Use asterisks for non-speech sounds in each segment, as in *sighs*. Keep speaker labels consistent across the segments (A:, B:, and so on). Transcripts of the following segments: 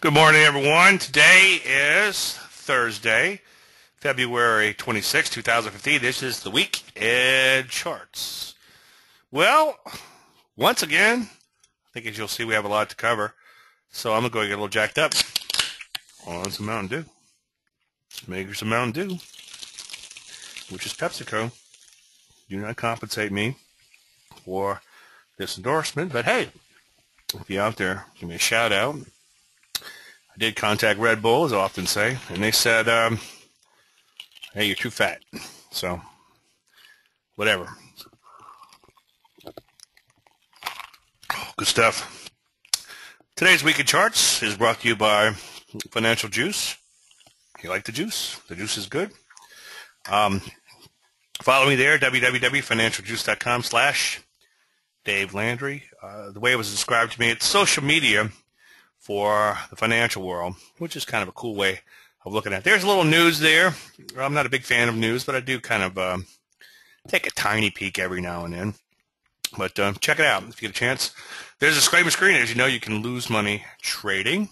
A: Good morning, everyone. Today is Thursday, February 26, 2015. This is the week in charts. Well, once again, I think as you'll see, we have a lot to cover. So I'm going to go get a little jacked up on some Mountain Dew. Make some Mountain Dew, which is PepsiCo. Do not compensate me for this endorsement, but hey, if you're out there, give me a shout out I did contact Red Bull, as I often say, and they said, um, hey, you're too fat. So, whatever. Good stuff. Today's Week in Charts is brought to you by Financial Juice. You like the juice? The juice is good. Um, follow me there, www.financialjuice.com slash Dave Landry. Uh, the way it was described to me, it's social media for the financial world, which is kind of a cool way of looking at it. There's a little news there. I'm not a big fan of news, but I do kind of um, take a tiny peek every now and then. But uh, check it out if you get a chance. There's a disclaimer screen. As you know, you can lose money trading.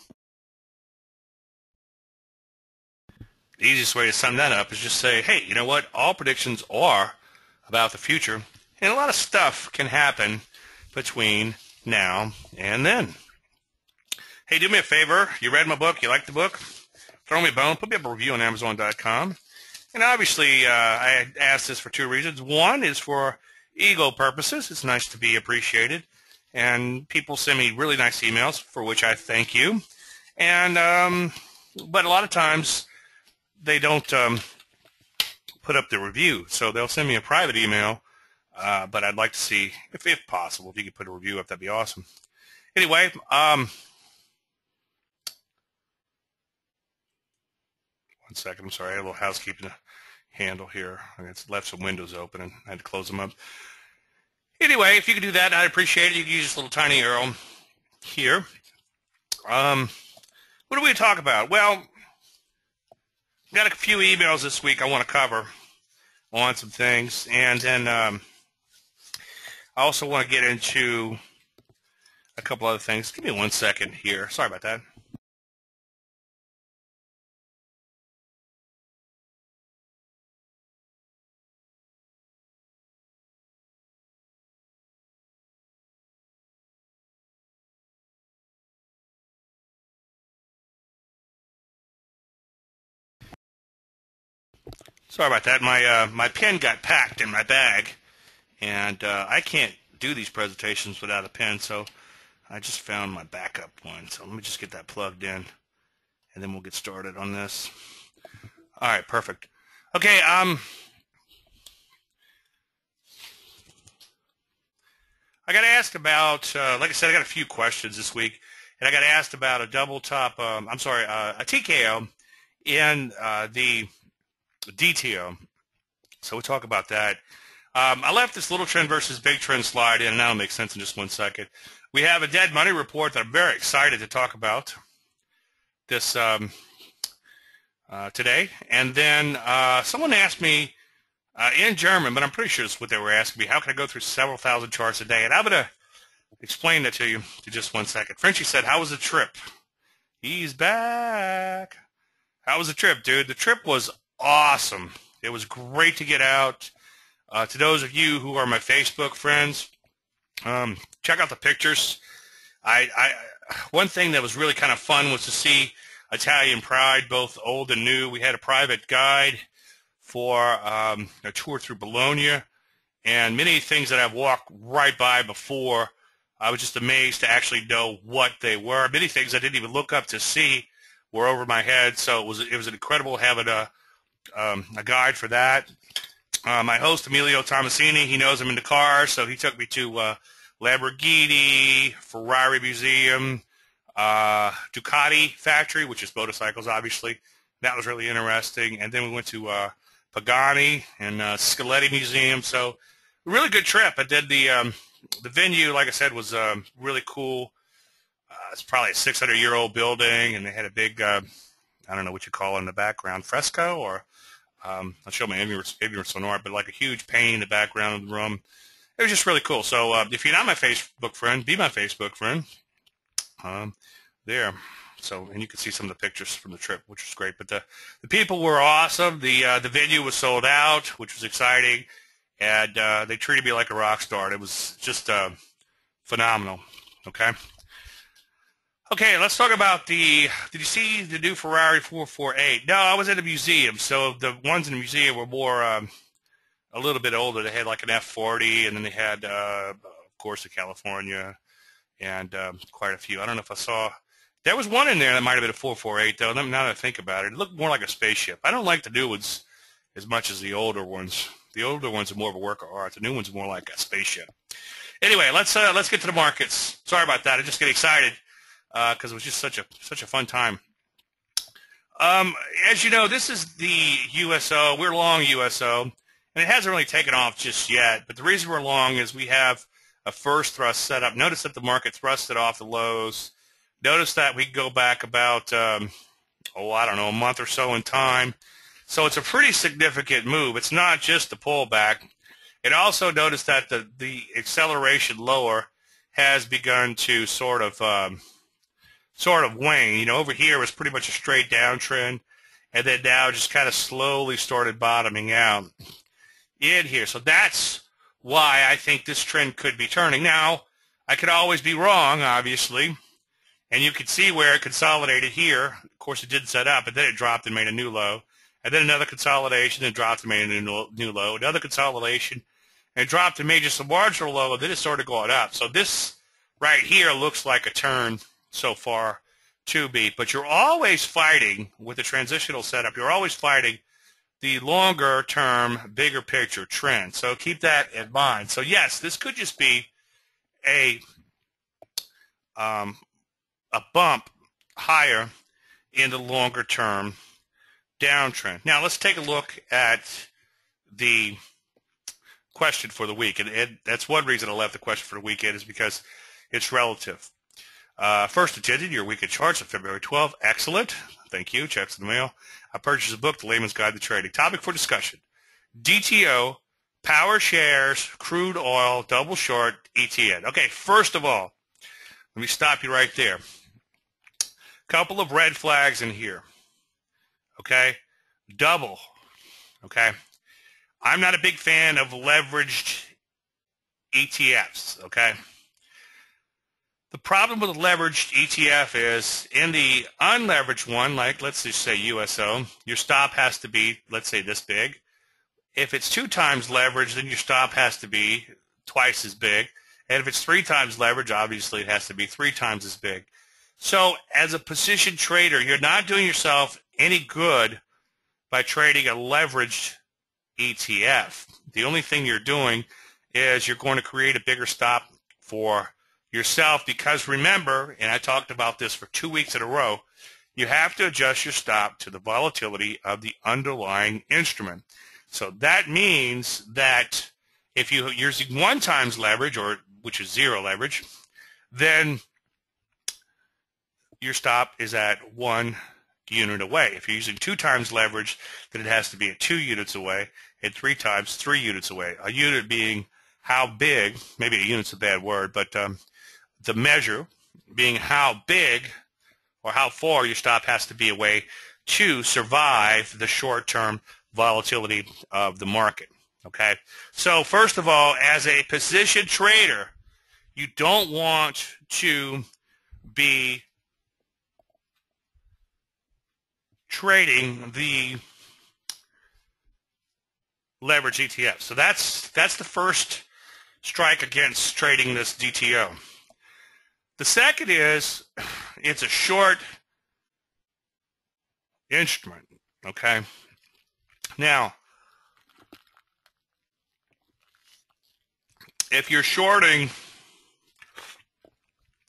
A: The easiest way to sum that up is just say, hey, you know what? All predictions are about the future, and a lot of stuff can happen between now and then. Hey, do me a favor. You read my book. You like the book? Throw me a bone. Put me up a review on Amazon.com. And obviously, uh, I asked this for two reasons. One is for ego purposes. It's nice to be appreciated. And people send me really nice emails, for which I thank you. And um, but a lot of times they don't um, put up the review, so they'll send me a private email. Uh, but I'd like to see, if, if possible, if you could put a review up, that'd be awesome. Anyway, um, One second. I'm sorry. I had a little housekeeping handle here. I left some windows open and I had to close them up. Anyway, if you could do that, I'd appreciate it. You can use this little tiny arrow here. Um, what are we talk about? Well, got a few emails this week I want to cover on some things. And then um, I also want to get into a couple other things. Give me one second here. Sorry about that. Sorry about that. My uh, my pen got packed in my bag, and uh, I can't do these presentations without a pen. So I just found my backup one. So let me just get that plugged in, and then we'll get started on this. All right, perfect. Okay. Um, I got asked about, uh, like I said, I got a few questions this week, and I got asked about a double top. Um, I'm sorry, uh, a TKO in uh, the DTO. So we'll talk about that. Um, I left this little trend versus big trend slide in, and that'll make sense in just one second. We have a dead money report that I'm very excited to talk about this um, uh, today. And then uh, someone asked me uh, in German, but I'm pretty sure it's what they were asking me, how can I go through several thousand charts a day? And I'm going to explain that to you in just one second. Frenchie said, how was the trip? He's back. How was the trip, dude? The trip was awesome. It was great to get out. Uh, to those of you who are my Facebook friends, um, check out the pictures. I, I, one thing that was really kind of fun was to see Italian Pride, both old and new. We had a private guide for um, a tour through Bologna, and many things that I've walked right by before. I was just amazed to actually know what they were. Many things I didn't even look up to see were over my head. So it was it was incredible having a um, a guide for that. Uh, my host, Emilio Tomasini, he knows I'm into cars, so he took me to uh, Lamborghini, Ferrari Museum, uh, Ducati factory, which is motorcycles, obviously. That was really interesting. And then we went to uh, Pagani and uh, Scaletti Museum. So really good trip. I did the um, the venue, like I said, was um, really cool. Uh, it's probably a 600 year old building, and they had a big, uh, I don't know what you call it in the background, fresco or um, I'll show my avian sonora, but like a huge painting in the background of the room. It was just really cool. So uh, if you're not my Facebook friend, be my Facebook friend. Um, there. So, and you can see some of the pictures from the trip, which was great. But the the people were awesome. The uh, the venue was sold out, which was exciting, and uh, they treated me like a rock star. It was just uh, phenomenal. Okay. Okay, let's talk about the. Did you see the new Ferrari 448? No, I was at a museum, so the ones in the museum were more um, a little bit older. They had like an F40, and then they had, uh, of course, the California, and um, quite a few. I don't know if I saw. There was one in there that might have been a 448, though. Now that I think about it, it looked more like a spaceship. I don't like the new ones as much as the older ones. The older ones are more of a work of art. The new ones are more like a spaceship. Anyway, let's uh, let's get to the markets. Sorry about that. I just get excited because uh, it was just such a such a fun time. Um, as you know, this is the USO. We're long USO, and it hasn't really taken off just yet. But the reason we're long is we have a first thrust set up. Notice that the market thrusted off the lows. Notice that we go back about, um, oh, I don't know, a month or so in time. So it's a pretty significant move. It's not just the pullback. It also notice that the, the acceleration lower has begun to sort of um, – sort of wane. You know, over here was pretty much a straight downtrend, and then now just kind of slowly started bottoming out in here. So that's why I think this trend could be turning. Now, I could always be wrong, obviously, and you could see where it consolidated here. Of course, it did set up, but then it dropped and made a new low, and then another consolidation and dropped and made a new, new low, another consolidation, and dropped and made just a marginal low, and then it started going up. So this right here looks like a turn so far to be. But you're always fighting with the transitional setup. You're always fighting the longer term, bigger picture trend. So keep that in mind. So yes, this could just be a um, a bump higher in the longer term downtrend. Now let's take a look at the question for the week, and, and that's one reason I left the question for the weekend is because it's relative. Uh, first attended your weekend charts of February 12. Excellent. Thank you. Checks in the mail. I purchased a book, The Layman's Guide to Trading. Topic for discussion. DTO, PowerShares, crude oil, double short, ETN. Okay, first of all, let me stop you right there. Couple of red flags in here. Okay? Double. Okay? I'm not a big fan of leveraged ETFs. Okay? The problem with a leveraged ETF is in the unleveraged one, like let's just say USO, your stop has to be, let's say this big. If it's two times leverage, then your stop has to be twice as big. And if it's three times leverage, obviously it has to be three times as big. So as a position trader, you're not doing yourself any good by trading a leveraged ETF. The only thing you're doing is you're going to create a bigger stop for yourself because remember, and I talked about this for two weeks in a row, you have to adjust your stop to the volatility of the underlying instrument. So that means that if you're using one times leverage, or which is zero leverage, then your stop is at one unit away. If you're using two times leverage, then it has to be at two units away, and three times three units away. A unit being how big, maybe a unit's a bad word, but um, the measure being how big or how far your stop has to be away to survive the short-term volatility of the market. Okay, so first of all, as a position trader, you don't want to be trading the leverage ETF. So that's that's the first strike against trading this DTO. The second is *sighs* it's a short instrument, okay? Now, if you're shorting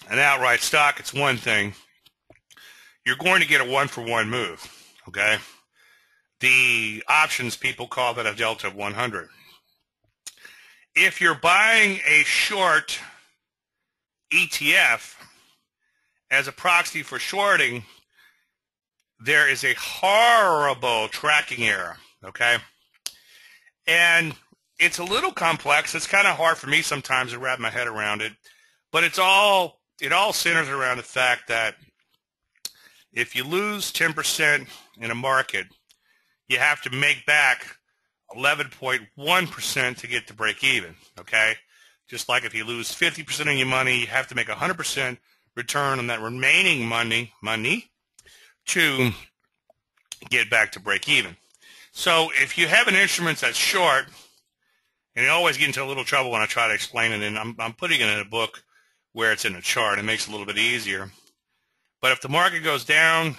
A: an outright stock, it's one thing. You're going to get a one-for-one move, okay? The options people call that a delta of 100. If you're buying a short ETF as a proxy for shorting, there is a horrible tracking error, okay? And it's a little complex. It's kind of hard for me sometimes to wrap my head around it, but it's all it all centers around the fact that if you lose 10% in a market, you have to make back 11.1% to get to break even, okay? Just like if you lose 50% of your money, you have to make 100% return on that remaining money, money to get back to break even. So if you have an instrument that's short, and you always get into a little trouble when I try to explain it, and I'm, I'm putting it in a book where it's in a chart. It makes it a little bit easier. But if the market goes down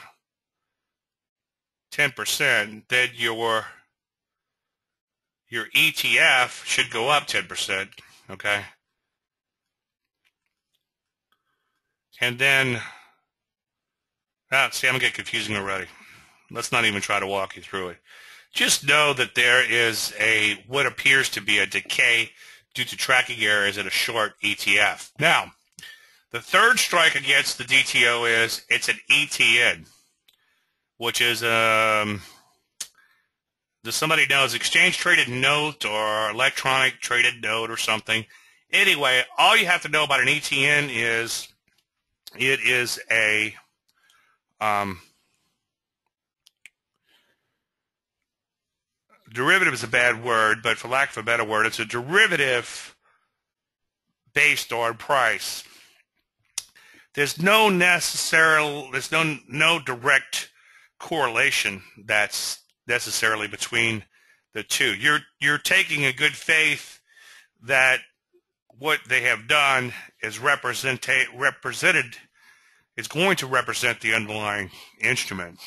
A: 10%, then your your ETF should go up 10%, okay? And then, ah, see, I'm going to get confusing already. Let's not even try to walk you through it. Just know that there is a what appears to be a decay due to tracking errors in a short ETF. Now, the third strike against the DTO is it's an ETN, which is um, does somebody knows exchange traded note or electronic traded note or something. Anyway, all you have to know about an ETN is it is a um, derivative is a bad word, but for lack of a better word, it's a derivative based on price. There's no necessary, there's no no direct correlation that's necessarily between the two. You're you're taking a good faith that what they have done is represent represented is going to represent the underlying instrument.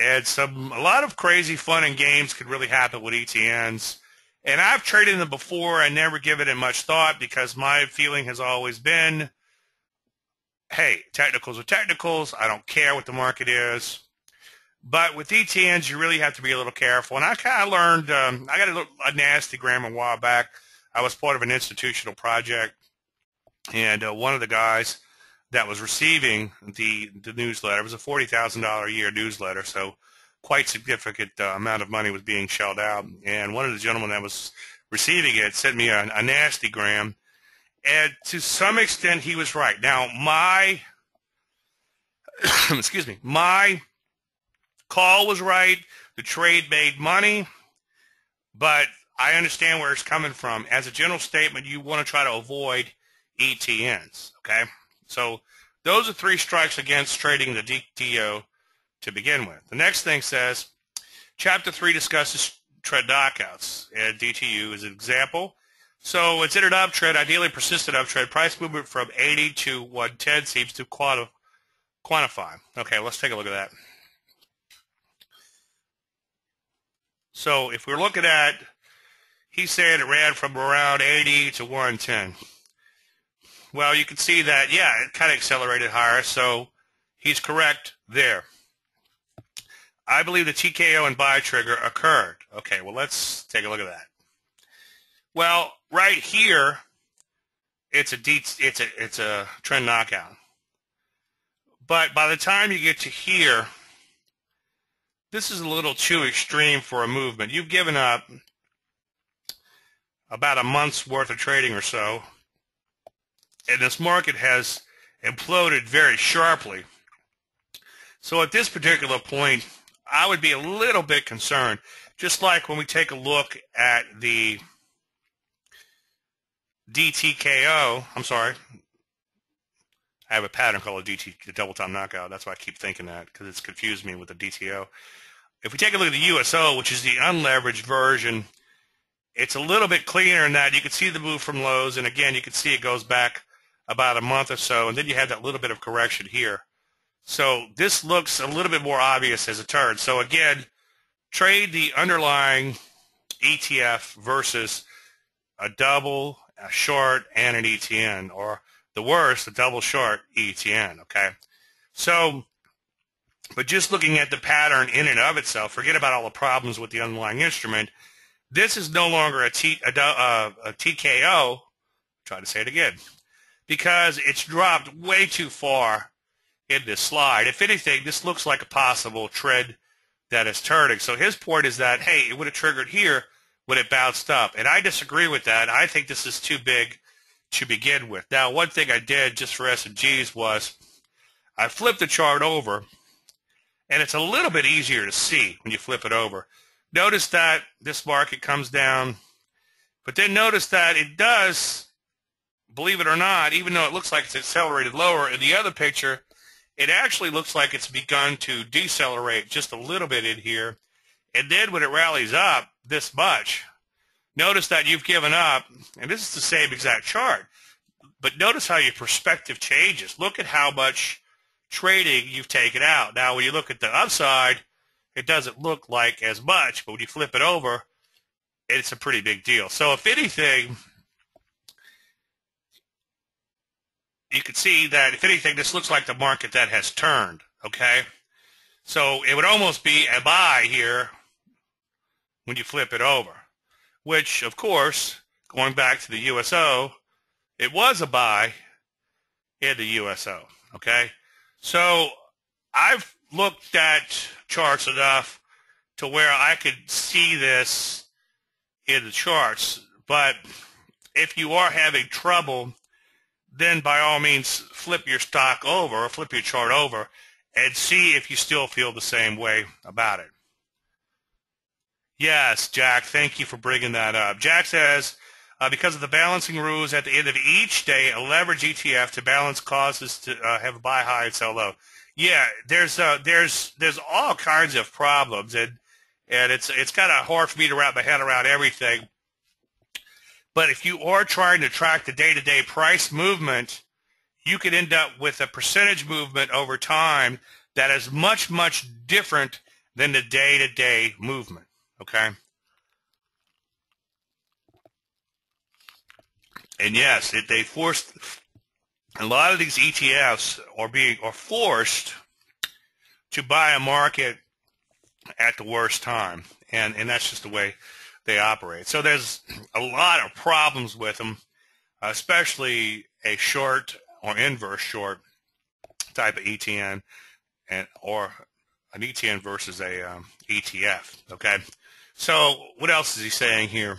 A: And some a lot of crazy fun and games could really happen with ETNs. And I've traded them before I never give it much thought because my feeling has always been, hey, technicals are technicals. I don't care what the market is. But with ETNs, you really have to be a little careful. And I kind of learned, um, I got a, little, a nasty gram a while back. I was part of an institutional project, and uh, one of the guys that was receiving the the newsletter. It was a forty thousand dollar a year newsletter, so quite significant uh, amount of money was being shelled out. And one of the gentlemen that was receiving it sent me a, a nasty gram, and to some extent he was right. Now my *coughs* excuse me, my call was right. The trade made money, but I understand where it's coming from. As a general statement, you want to try to avoid ETNs. Okay. So those are three strikes against trading the DTO to begin with. The next thing says, Chapter 3 discusses trend knockouts. And DTU is an example. So it's entered uptrend, ideally persistent uptrend. Price movement from 80 to 110 seems to quantify. Okay, let's take a look at that. So if we're looking at, he's saying it ran from around 80 to 110. Well, you can see that, yeah, it kind of accelerated higher, so he's correct there. I believe the TKO and buy trigger occurred. Okay, well, let's take a look at that. Well, right here, it's a it's a it's a trend knockout. But by the time you get to here, this is a little too extreme for a movement. You've given up about a month's worth of trading or so and this market has imploded very sharply. So at this particular point, I would be a little bit concerned, just like when we take a look at the DTKO, I'm sorry, I have a pattern called a DT, the double time knockout. That's why I keep thinking that because it's confused me with the DTO. If we take a look at the USO, which is the unleveraged version, it's a little bit cleaner in that you can see the move from lows, and again, you can see it goes back about a month or so, and then you have that little bit of correction here. So this looks a little bit more obvious as a turn. So again, trade the underlying ETF versus a double, a short, and an ETN, or the worst, a double short ETN, okay? So, but just looking at the pattern in and of itself, forget about all the problems with the underlying instrument. This is no longer a, T, a, uh, a, a TKO. Try to say it again because it's dropped way too far in this slide. If anything, this looks like a possible trend that is turning. So his point is that, hey, it would have triggered here when it bounced up. And I disagree with that. I think this is too big to begin with. Now, one thing I did just for S&Gs was I flipped the chart over and it's a little bit easier to see when you flip it over. Notice that this market comes down, but then notice that it does, believe it or not, even though it looks like it's accelerated lower, in the other picture, it actually looks like it's begun to decelerate just a little bit in here. And then when it rallies up this much, notice that you've given up, and this is the same exact chart, but notice how your perspective changes. Look at how much trading you've taken out. Now, when you look at the upside, it doesn't look like as much, but when you flip it over, it's a pretty big deal. So if anything, you can see that if anything, this looks like the market that has turned, okay? So it would almost be a buy here when you flip it over, which, of course, going back to the USO, it was a buy in the USO, okay? So I've looked at charts enough to where I could see this in the charts, but if you are having trouble, then by all means flip your stock over or flip your chart over and see if you still feel the same way about it. Yes, Jack, thank you for bringing that up. Jack says, uh, because of the balancing rules at the end of each day, a leverage ETF to balance causes to uh, have a buy high and sell low. Yeah, there's uh, there's there's all kinds of problems, and and it's it's kind of hard for me to wrap my head around everything. But if you are trying to track the day-to-day price movement, you could end up with a percentage movement over time that is much much different than the day-to-day movement. Okay. And yes, it, they forced a lot of these ETFs are being are forced to buy a market at the worst time, and and that's just the way they operate. So there's a lot of problems with them, especially a short or inverse short type of ETN, and or an ETN versus a um, ETF. Okay, so what else is he saying here?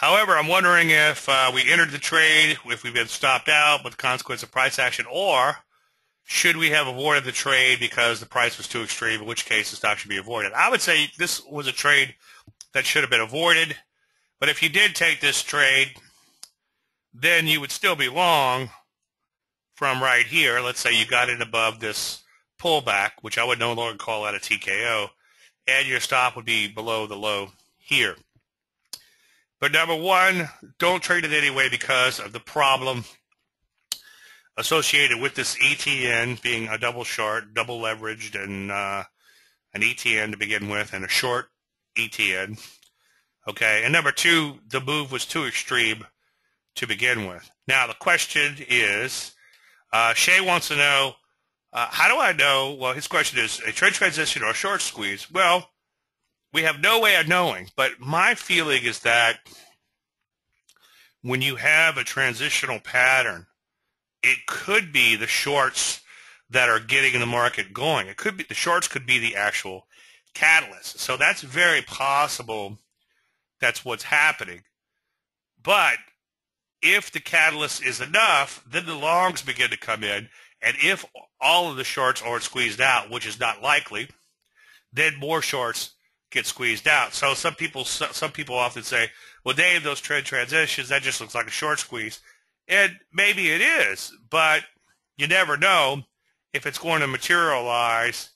A: However, I'm wondering if uh, we entered the trade, if we've been stopped out with the consequence of price action, or should we have avoided the trade because the price was too extreme, in which case the stock should be avoided. I would say this was a trade that should have been avoided, but if you did take this trade, then you would still be long from right here. Let's say you got it above this pullback, which I would no longer call that a TKO, and your stop would be below the low here. But number one, don't trade it anyway because of the problem associated with this ETN being a double short, double leveraged, and uh, an ETN to begin with, and a short ETN. Okay, and number two, the move was too extreme to begin with. Now the question is, uh, Shay wants to know, uh, how do I know? Well, his question is a trade transition or a short squeeze. Well, we have no way of knowing, but my feeling is that when you have a transitional pattern, it could be the shorts that are getting the market going. It could be the shorts could be the actual catalyst. So that's very possible that's what's happening. But if the catalyst is enough, then the longs begin to come in. And if all of the shorts aren't squeezed out, which is not likely, then more shorts get squeezed out. So some people some people often say, "Well, Dave, those trend transitions that just looks like a short squeeze," and maybe it is, but you never know if it's going to materialize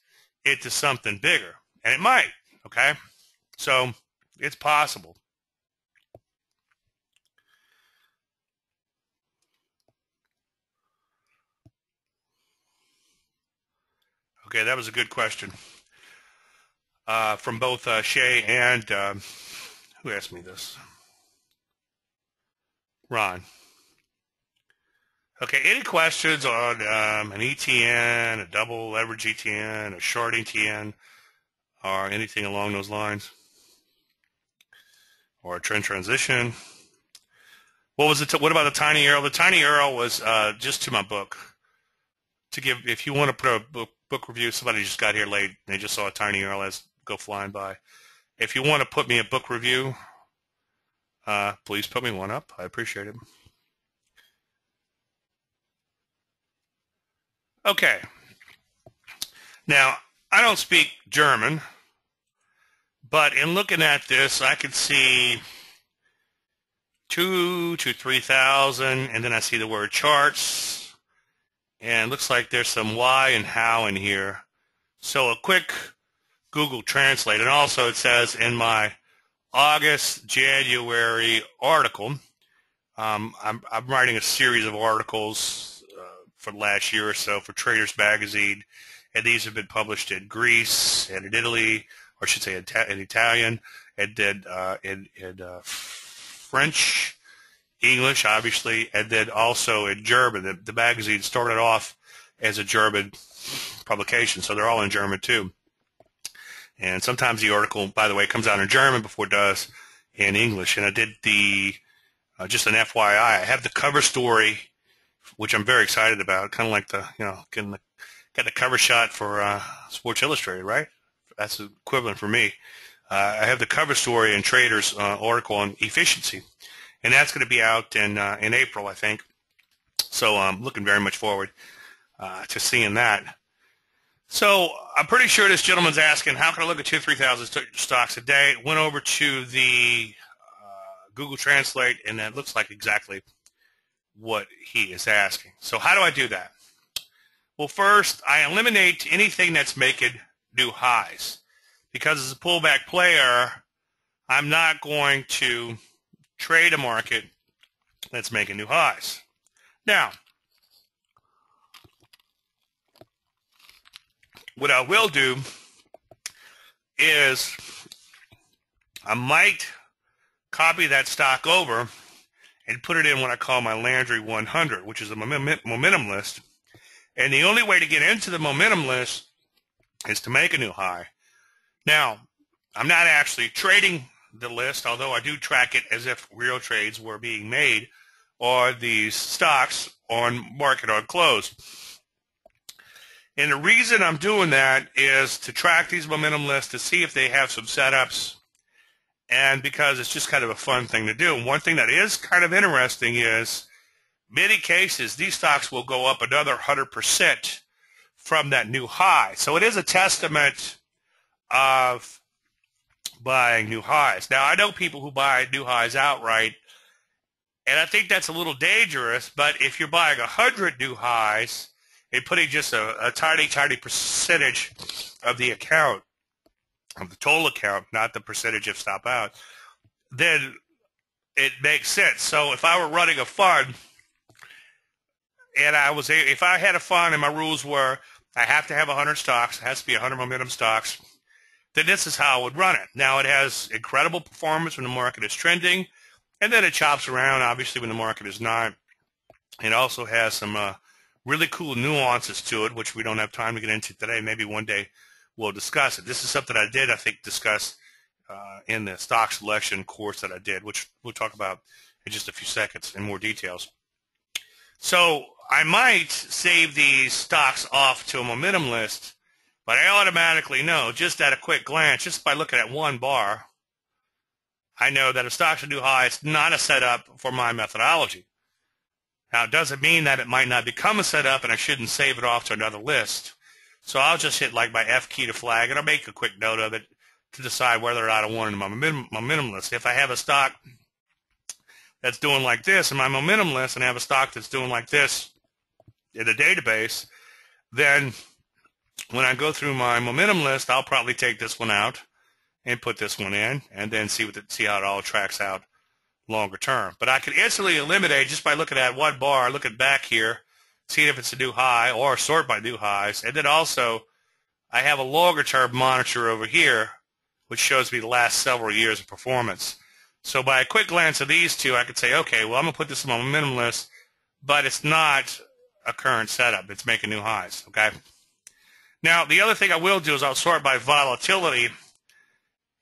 A: into something bigger, and it might. Okay, so it's possible. Okay, that was a good question uh, from both uh, Shay and um, who asked me this? Ron. Okay, any questions on um, an ETN, a double leverage ETN, a short ETN, or anything along those lines? Or a trend transition? What was it? What about the tiny arrow? The tiny arrow was uh, just to my book. To give, if you want to put a book, book review, somebody just got here late. They just saw a tiny arrow as go flying by. If you want to put me a book review, uh, please put me one up. I appreciate it. Okay. Now, I don't speak German, but in looking at this, I could see two to 3,000, and then I see the word charts, and looks like there's some why and how in here. So a quick Google Translate, and also it says in my August, January article, um, I'm, I'm, writing a series of articles uh, for the last year or so for Traders Magazine, and these have been published in Greece and in Italy, or I should say in, in Italian, and then uh, in, in uh, French, English, obviously, and then also in German. The, the magazine started off as a German publication, so they're all in German too. And sometimes the article, by the way, comes out in German before it does in English. And I did the uh, just an FYI. I have the cover story, which I'm very excited about. Kind of like the you know getting the got the cover shot for uh, Sports Illustrated, right? That's the equivalent for me. Uh, I have the cover story in Traders uh, article on efficiency, and that's going to be out in uh, in April, I think. So I'm looking very much forward uh, to seeing that. So I'm pretty sure this gentleman's asking, how can I look at two, three thousand stocks a day? Went over to the uh, Google Translate, and that looks like exactly what he is asking. So how do I do that? Well, first, I eliminate anything that's making new highs. Because as a pullback player, I'm not going to trade a market that's making new highs. Now, What I will do is I might copy that stock over and put it in what I call my Landry 100, which is a momentum list. And the only way to get into the momentum list is to make a new high. Now, I'm not actually trading the list, although I do track it as if real trades were being made, or these stocks on market on close. And the reason I'm doing that is to track these momentum lists to see if they have some setups and because it's just kind of a fun thing to do. And one thing that is kind of interesting is many cases these stocks will go up another 100% from that new high. So it is a testament of buying new highs. Now, I know people who buy new highs outright, and I think that's a little dangerous, but if you're buying 100 new highs, putting just a, a tiny, tiny percentage of the account, of the total account, not the percentage of stop out, then it makes sense. So if I were running a fund and I was, if I had a fund and my rules were I have to have 100 stocks, it has to be 100 momentum stocks, then this is how I would run it. Now it has incredible performance when the market is trending, and then it chops around, obviously, when the market is not. It also has some uh, really cool nuances to it, which we don't have time to get into today. Maybe one day we'll discuss it. This is something I did, I think, discuss uh, in the stock selection course that I did, which we'll talk about in just a few seconds in more details. So I might save these stocks off to a momentum list, but I automatically know just at a quick glance, just by looking at one bar, I know that if stocks are new high, it's not a setup for my methodology. Now, it doesn't mean that it might not become a setup and I shouldn't save it off to another list. So I'll just hit like my F key to flag and I'll make a quick note of it to decide whether or not I want it in my momentum list. If I have a stock that's doing like this in my momentum list and I have a stock that's doing like this in the database, then when I go through my momentum list, I'll probably take this one out and put this one in and then see what the, see how it all tracks out longer term. But I can instantly eliminate just by looking at one bar, looking back here, seeing if it's a new high or sort by new highs. And then also I have a longer term monitor over here which shows me the last several years of performance. So by a quick glance of these two, I could say, okay, well, I'm going to put this on my momentum list, but it's not a current setup. It's making new highs, okay? Now, the other thing I will do is I'll sort by volatility,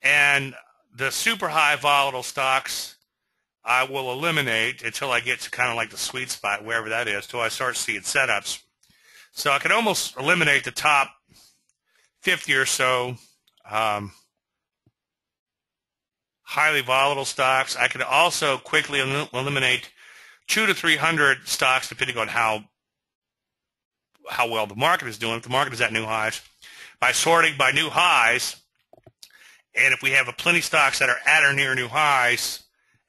A: and the super high volatile stocks I will eliminate until I get to kind of like the sweet spot, wherever that is, till I start seeing setups. So I can almost eliminate the top 50 or so um, highly volatile stocks. I can also quickly el- eliminate two to 300 stocks, depending on how how well the market is doing. If the market is at new highs, by sorting by new highs. And if we have a plenty of stocks that are at or near new highs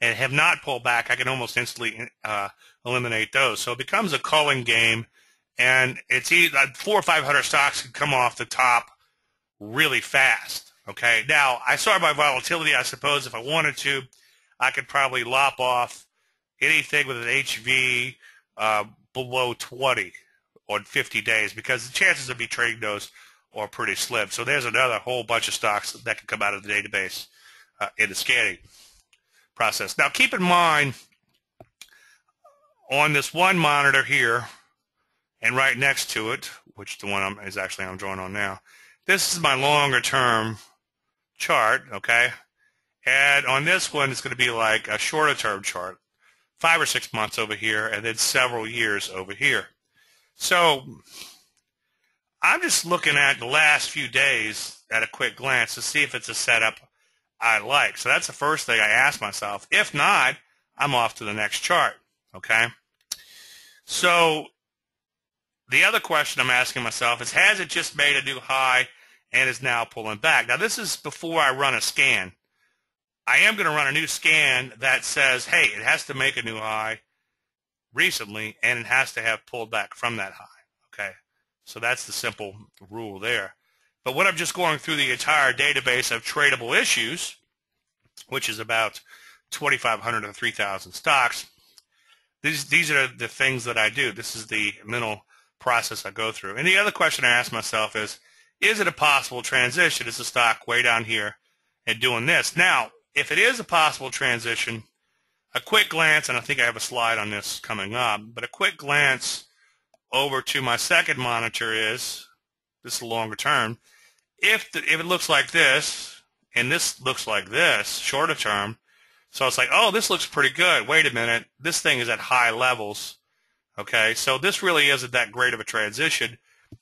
A: and have not pulled back, I can almost instantly uh, eliminate those. So it becomes a culling game, and it's either, four or five hundred stocks can come off the top really fast. Okay. Now I sort by volatility. I suppose if I wanted to, I could probably lop off anything with an HV uh, below 20 on 50 days because the chances of me trading those are pretty slim. So there's another whole bunch of stocks that can come out of the database uh, in the scanning process. Now keep in mind on this one monitor here and right next to it, which the one I'm, is actually I'm drawing on now, this is my longer term chart, okay? And on this one, it's going to be like a shorter term chart, five or six months over here, and then several years over here. So I'm just looking at the last few days at a quick glance to see if it's a setup I like. So that's the first thing I ask myself. If not, I'm off to the next chart. Okay. So the other question I'm asking myself is, has it just made a new high and is now pulling back? Now this is before I run a scan. I am going to run a new scan that says, hey, it has to make a new high recently, and it has to have pulled back from that high. Okay, so that's the simple rule there. But when I'm just going through the entire database of tradable issues, which is about 2,500 to 3,000 stocks, these these are the things that I do. This is the mental process I go through. And the other question I ask myself is, is it a possible transition? Is the stock way down here and doing this? Now, if it is a possible transition, a quick glance, and I think I have a slide on this coming up, but a quick glance over to my second monitor is, this is longer term, if, the, if it looks like this, and this looks like this, shorter term, so it's like, oh, this looks pretty good. Wait a minute, this thing is at high levels. Okay, so this really isn't that great of a transition.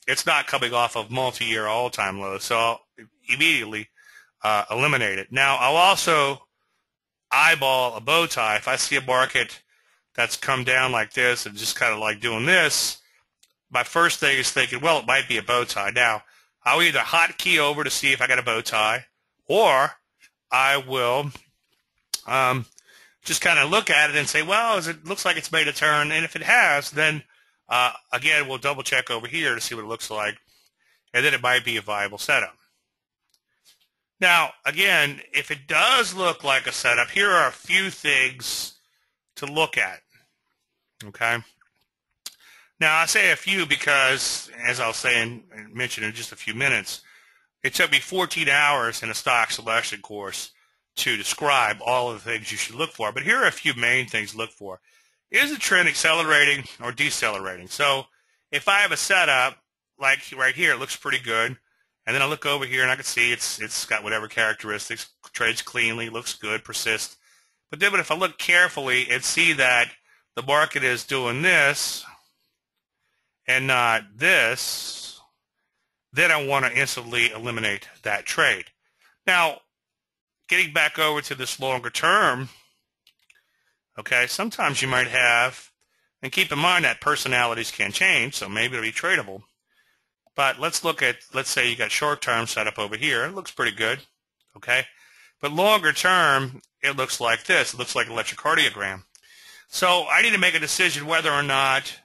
A: It's not coming off of multi-year all-time lows, so I'll immediately uh, eliminate it. Now, I'll also eyeball a bow tie. If I see a market that's come down like this and just kind of like doing this, my first thing is thinking, well, it might be a bow tie. Now, I'll either hotkey over to see if I got a bow tie, or I will um, just kind of look at it and say, well, it looks like it's made a turn, and if it has, then uh, again, we'll double check over here to see what it looks like, and then it might be a viable setup. Now, again, if it does look like a setup, here are a few things to look at. Okay. Now, I say a few because, as I'll say and mention in just a few minutes, it took me 14 hours in a stock selection course to describe all of the things you should look for. But here are a few main things to look for. Is the trend accelerating or decelerating? So if I have a setup like right here, it looks pretty good. And then I look over here and I can see it's it's got whatever characteristics, trades cleanly, looks good, persists. But then if I look carefully and see that the market is doing this and not this, then I want to instantly eliminate that trade. Now, getting back over to this longer term, okay, sometimes you might have, and keep in mind that personalities can change, so maybe it'll be tradable. But let's look at, let's say you got short-term set up over here. It looks pretty good, okay? But longer term, it looks like this. It looks like an electrocardiogram. So I need to make a decision whether or not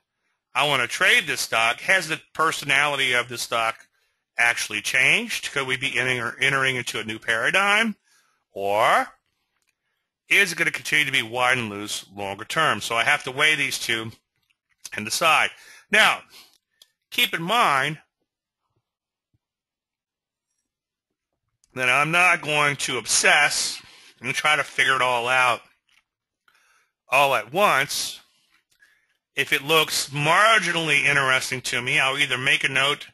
A: I want to trade this stock. Has the personality of the stock actually changed? Could we be entering into a new paradigm? Or is it going to continue to be wide and loose longer term? So I have to weigh these two and decide. Now, keep in mind that I'm not going to obsess and try to figure it all out all at once. If it looks marginally interesting to me, I'll either make a note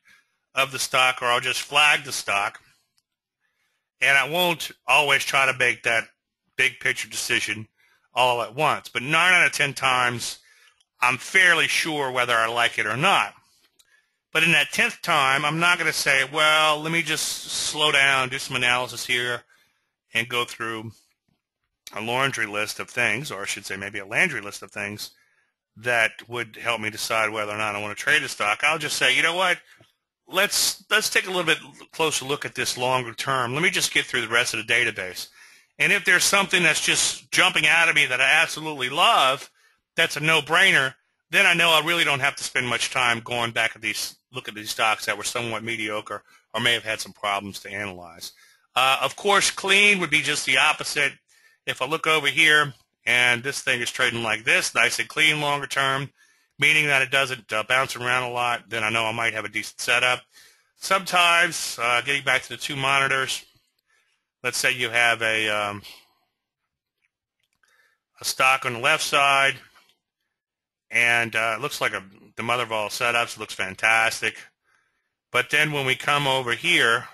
A: of the stock or I'll just flag the stock. And I won't always try to make that big picture decision all at once. But nine out of ten times, I'm fairly sure whether I like it or not. But in that 10th time, I'm not going to say, well, let me just slow down, do some analysis here, and go through a laundry list of things, or I should say maybe a laundry list of things that would help me decide whether or not I want to trade a stock. I'll just say, you know what? let's let's take a little bit closer look at this longer term. Let me just get through the rest of the database. And if there's something that's just jumping out at me that I absolutely love, that's a no-brainer, then I know I really don't have to spend much time going back at these look at these stocks that were somewhat mediocre or may have had some problems to analyze. Uh, of course, clean would be just the opposite. If I look over here and this thing is trading like this, nice and clean longer term, meaning that it doesn't uh, bounce around a lot, then I know I might have a decent setup. Sometimes, uh, getting back to the two monitors, let's say you have a, um, a stock on the left side, and uh, it looks like a, the mother of all setups. Looks fantastic. But then when we come over here,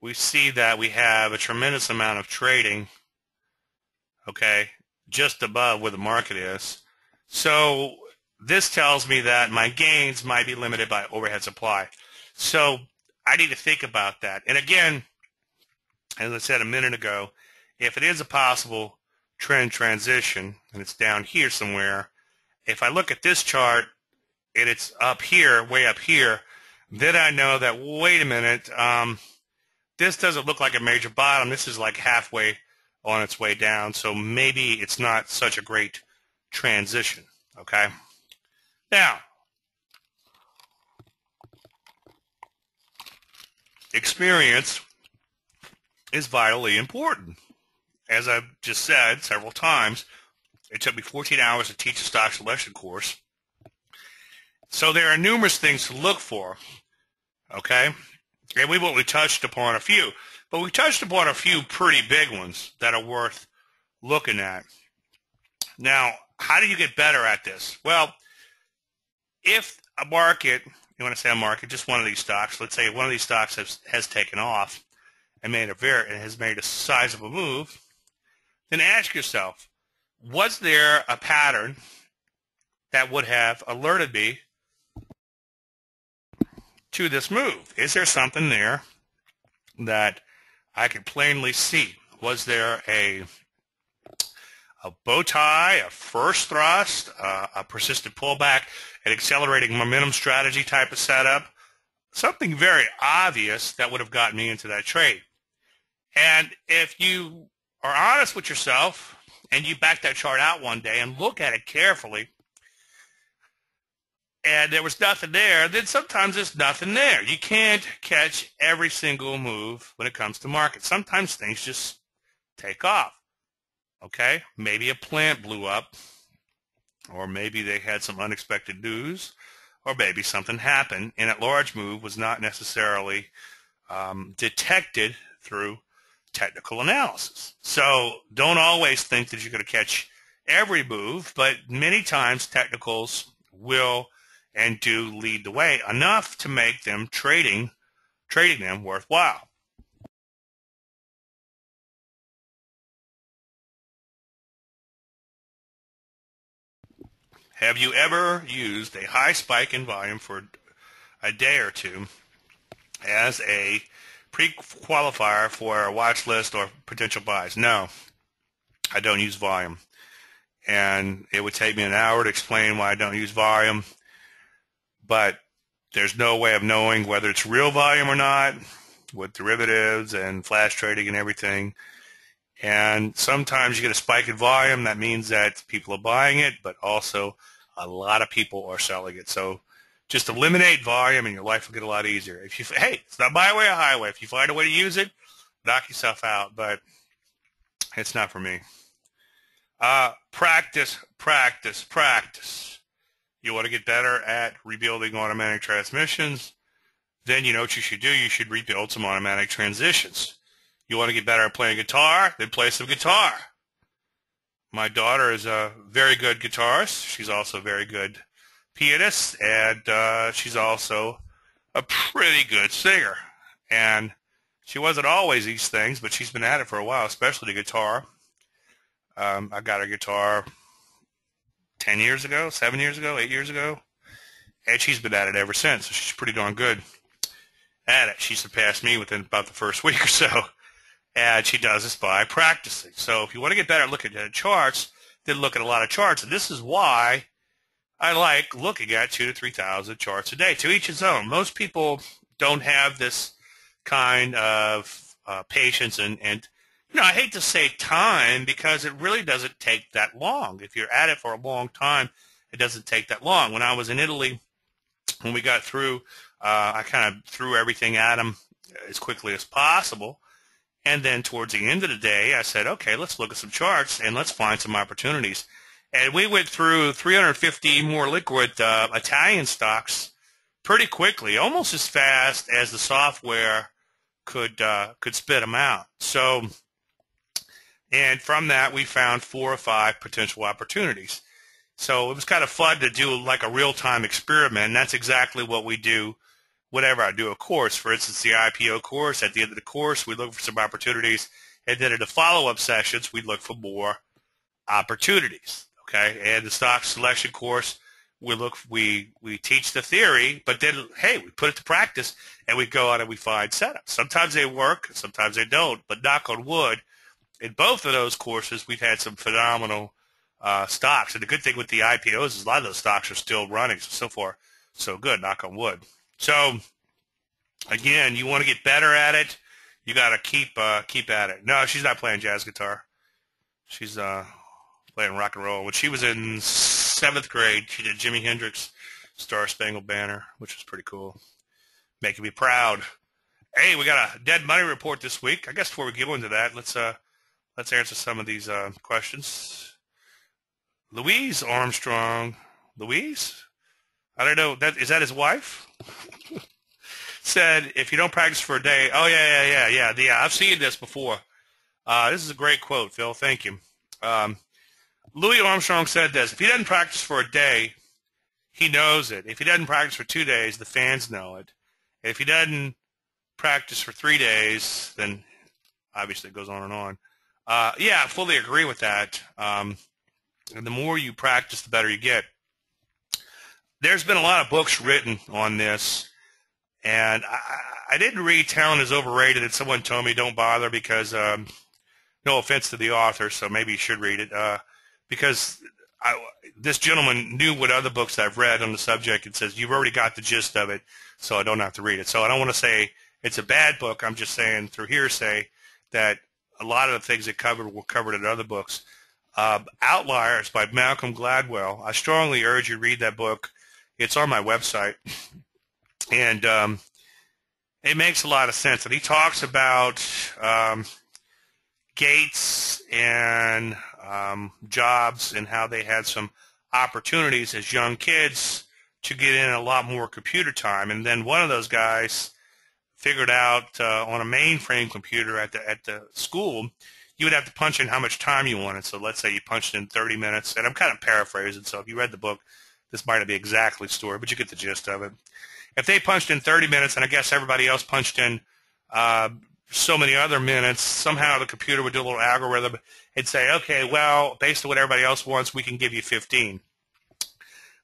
A: we see that we have a tremendous amount of trading, okay, just above where the market is. So this tells me that my gains might be limited by overhead supply. So I need to think about that. And again, as I said a minute ago, if it is a possible trend transition, and it's down here somewhere, if I look at this chart and it's up here, way up here, then I know that, wait a minute, um, this doesn't look like a major bottom. This is like halfway on its way down, so maybe it's not such a great transition, okay? Now, experience is vitally important. As I've just said several times, it took me 14 hours to teach a stock selection course. So there are numerous things to look for, okay? And we've only touched upon a few, but we touched upon a few pretty big ones that are worth looking at. Now, how do you get better at this? Well, if a market, you want to say a market, just one of these stocks, let's say one of these stocks has, has taken off and made a very, and has made a sizable move, then ask yourself, was there a pattern that would have alerted me to this move? Is there something there that I could plainly see? Was there a a bow tie, a first thrust, uh, a persistent pullback, an accelerating momentum strategy type of setup, something very obvious that would have gotten me into that trade. And if you are honest with yourself and you back that chart out one day and look at it carefully, and there was nothing there, then sometimes there's nothing there. You can't catch every single move when it comes to markets. Sometimes things just take off. Okay? Maybe a plant blew up, or maybe they had some unexpected news, or maybe something happened, and that large move was not necessarily um, detected through technical analysis. So don't always think that you're going to catch every move, but many times technicals will and do lead the way enough to make them trading trading them worthwhile. Have you ever used a high spike in volume for a day or two as a pre-qualifier for a watch list or potential buys. No, I don't use volume. And it would take me an hour to explain why I don't use volume. But there's no way of knowing whether it's real volume or not with derivatives and flash trading and everything. And sometimes you get a spike in volume. That means that people are buying it, but also a lot of people are selling it. So just eliminate volume and your life will get a lot easier. If you, hey, it's not my way or highway. If you find a way to use it, knock yourself out, but it's not for me. Uh, practice, practice, practice. You want to get better at rebuilding automatic transmissions, then you know what you should do. You should rebuild some automatic transitions. You want to get better at playing guitar, then play some guitar. My daughter is a very good guitarist. She's also a very good pianist, and uh, she's also a pretty good singer. And she wasn't always these things, but she's been at it for a while, especially the guitar. Um, I got her guitar 10 years ago, 7 years ago, 8 years ago, and she's been at it ever since. So she's pretty darn good at it. She surpassed me within about the first *laughs* week or so, and she does this by practicing. So if you want to get better at looking at charts, then look at a lot of charts. And this is why I like looking at two to 3,000 charts a day. To each his own. Most people don't have this kind of uh, patience and, and, you know, I hate to say time because it really doesn't take that long. If you're at it for a long time, it doesn't take that long. When I was in Italy, when we got through, uh, I kind of threw everything at them as quickly as possible. And then towards the end of the day, I said, okay, let's look at some charts and let's find some opportunities. And we went through 350 more liquid uh, Italian stocks pretty quickly, almost as fast as the software could uh, could spit them out. So, and from that, we found four or five potential opportunities. So it was kind of fun to do like a real time experiment. And that's exactly what we do whenever I do a course. For instance, the IPO course. At the end of the course, we look for some opportunities, and then in the follow up sessions, we look for more opportunities. Okay, and the stock selection course, we look, we we teach the theory, but then hey, we put it to practice, and we go out and we find setups. Sometimes they work, sometimes they don't. But knock on wood, in both of those courses, we've had some phenomenal uh, stocks. And the good thing with the IPOs is a lot of those stocks are still running. So so far, so good. Knock on wood. So again, you want to get better at it. You got to keep uh, keep at it. No, she's not playing jazz guitar. She's uh, playing rock and roll. When she was in seventh grade, she did Jimi Hendrix Star Spangled Banner, which was pretty cool. Making me proud. Hey, we got a dead money report this week. I guess before we get into that, let's uh, let's answer some of these uh, questions. Louise Armstrong. Louise? I don't know. That is that his wife? *laughs* Said, if you don't practice for a day, oh yeah, yeah, yeah, yeah, yeah. I've seen this before. Uh, this is a great quote, Phil. Thank you. Um, Louis Armstrong said this: If he doesn't practice for a day, he knows it. If he doesn't practice for two days, the fans know it. If he doesn't practice for three days, then obviously it goes on and on. Uh, yeah, I fully agree with that. Um, the more you practice, the better you get there's been a lot of books written on this, and I, I didn't read Talent is Overrated, and someone told me don't bother because, um, no offense to the author, so maybe you should read it, uh, because I, this gentleman knew what other books I've read on the subject and says, you've already got the gist of it, so I don't have to read it. So I don't want to say it's a bad book. I'm just saying through hearsay that a lot of the things it covered were covered in other books. Uh, Outliers by Malcolm Gladwell. I strongly urge you to read that book. It's on my website, and um, it makes a lot of sense. And he talks about um, Gates and um, Jobs and how they had some opportunities as young kids to get in a lot more computer time. And then one of those guys figured out uh, on a mainframe computer at the at the school, you would have to punch in how much time you wanted. So let's say you punched in 30 minutes, and I'm kind of paraphrasing. So if you read the book, this might not be exactly the story, but you get the gist of it. If they punched in 30 minutes, and I guess everybody else punched in uh, so many other minutes, somehow the computer would do a little algorithm and say, okay, well, based on what everybody else wants, we can give you 15.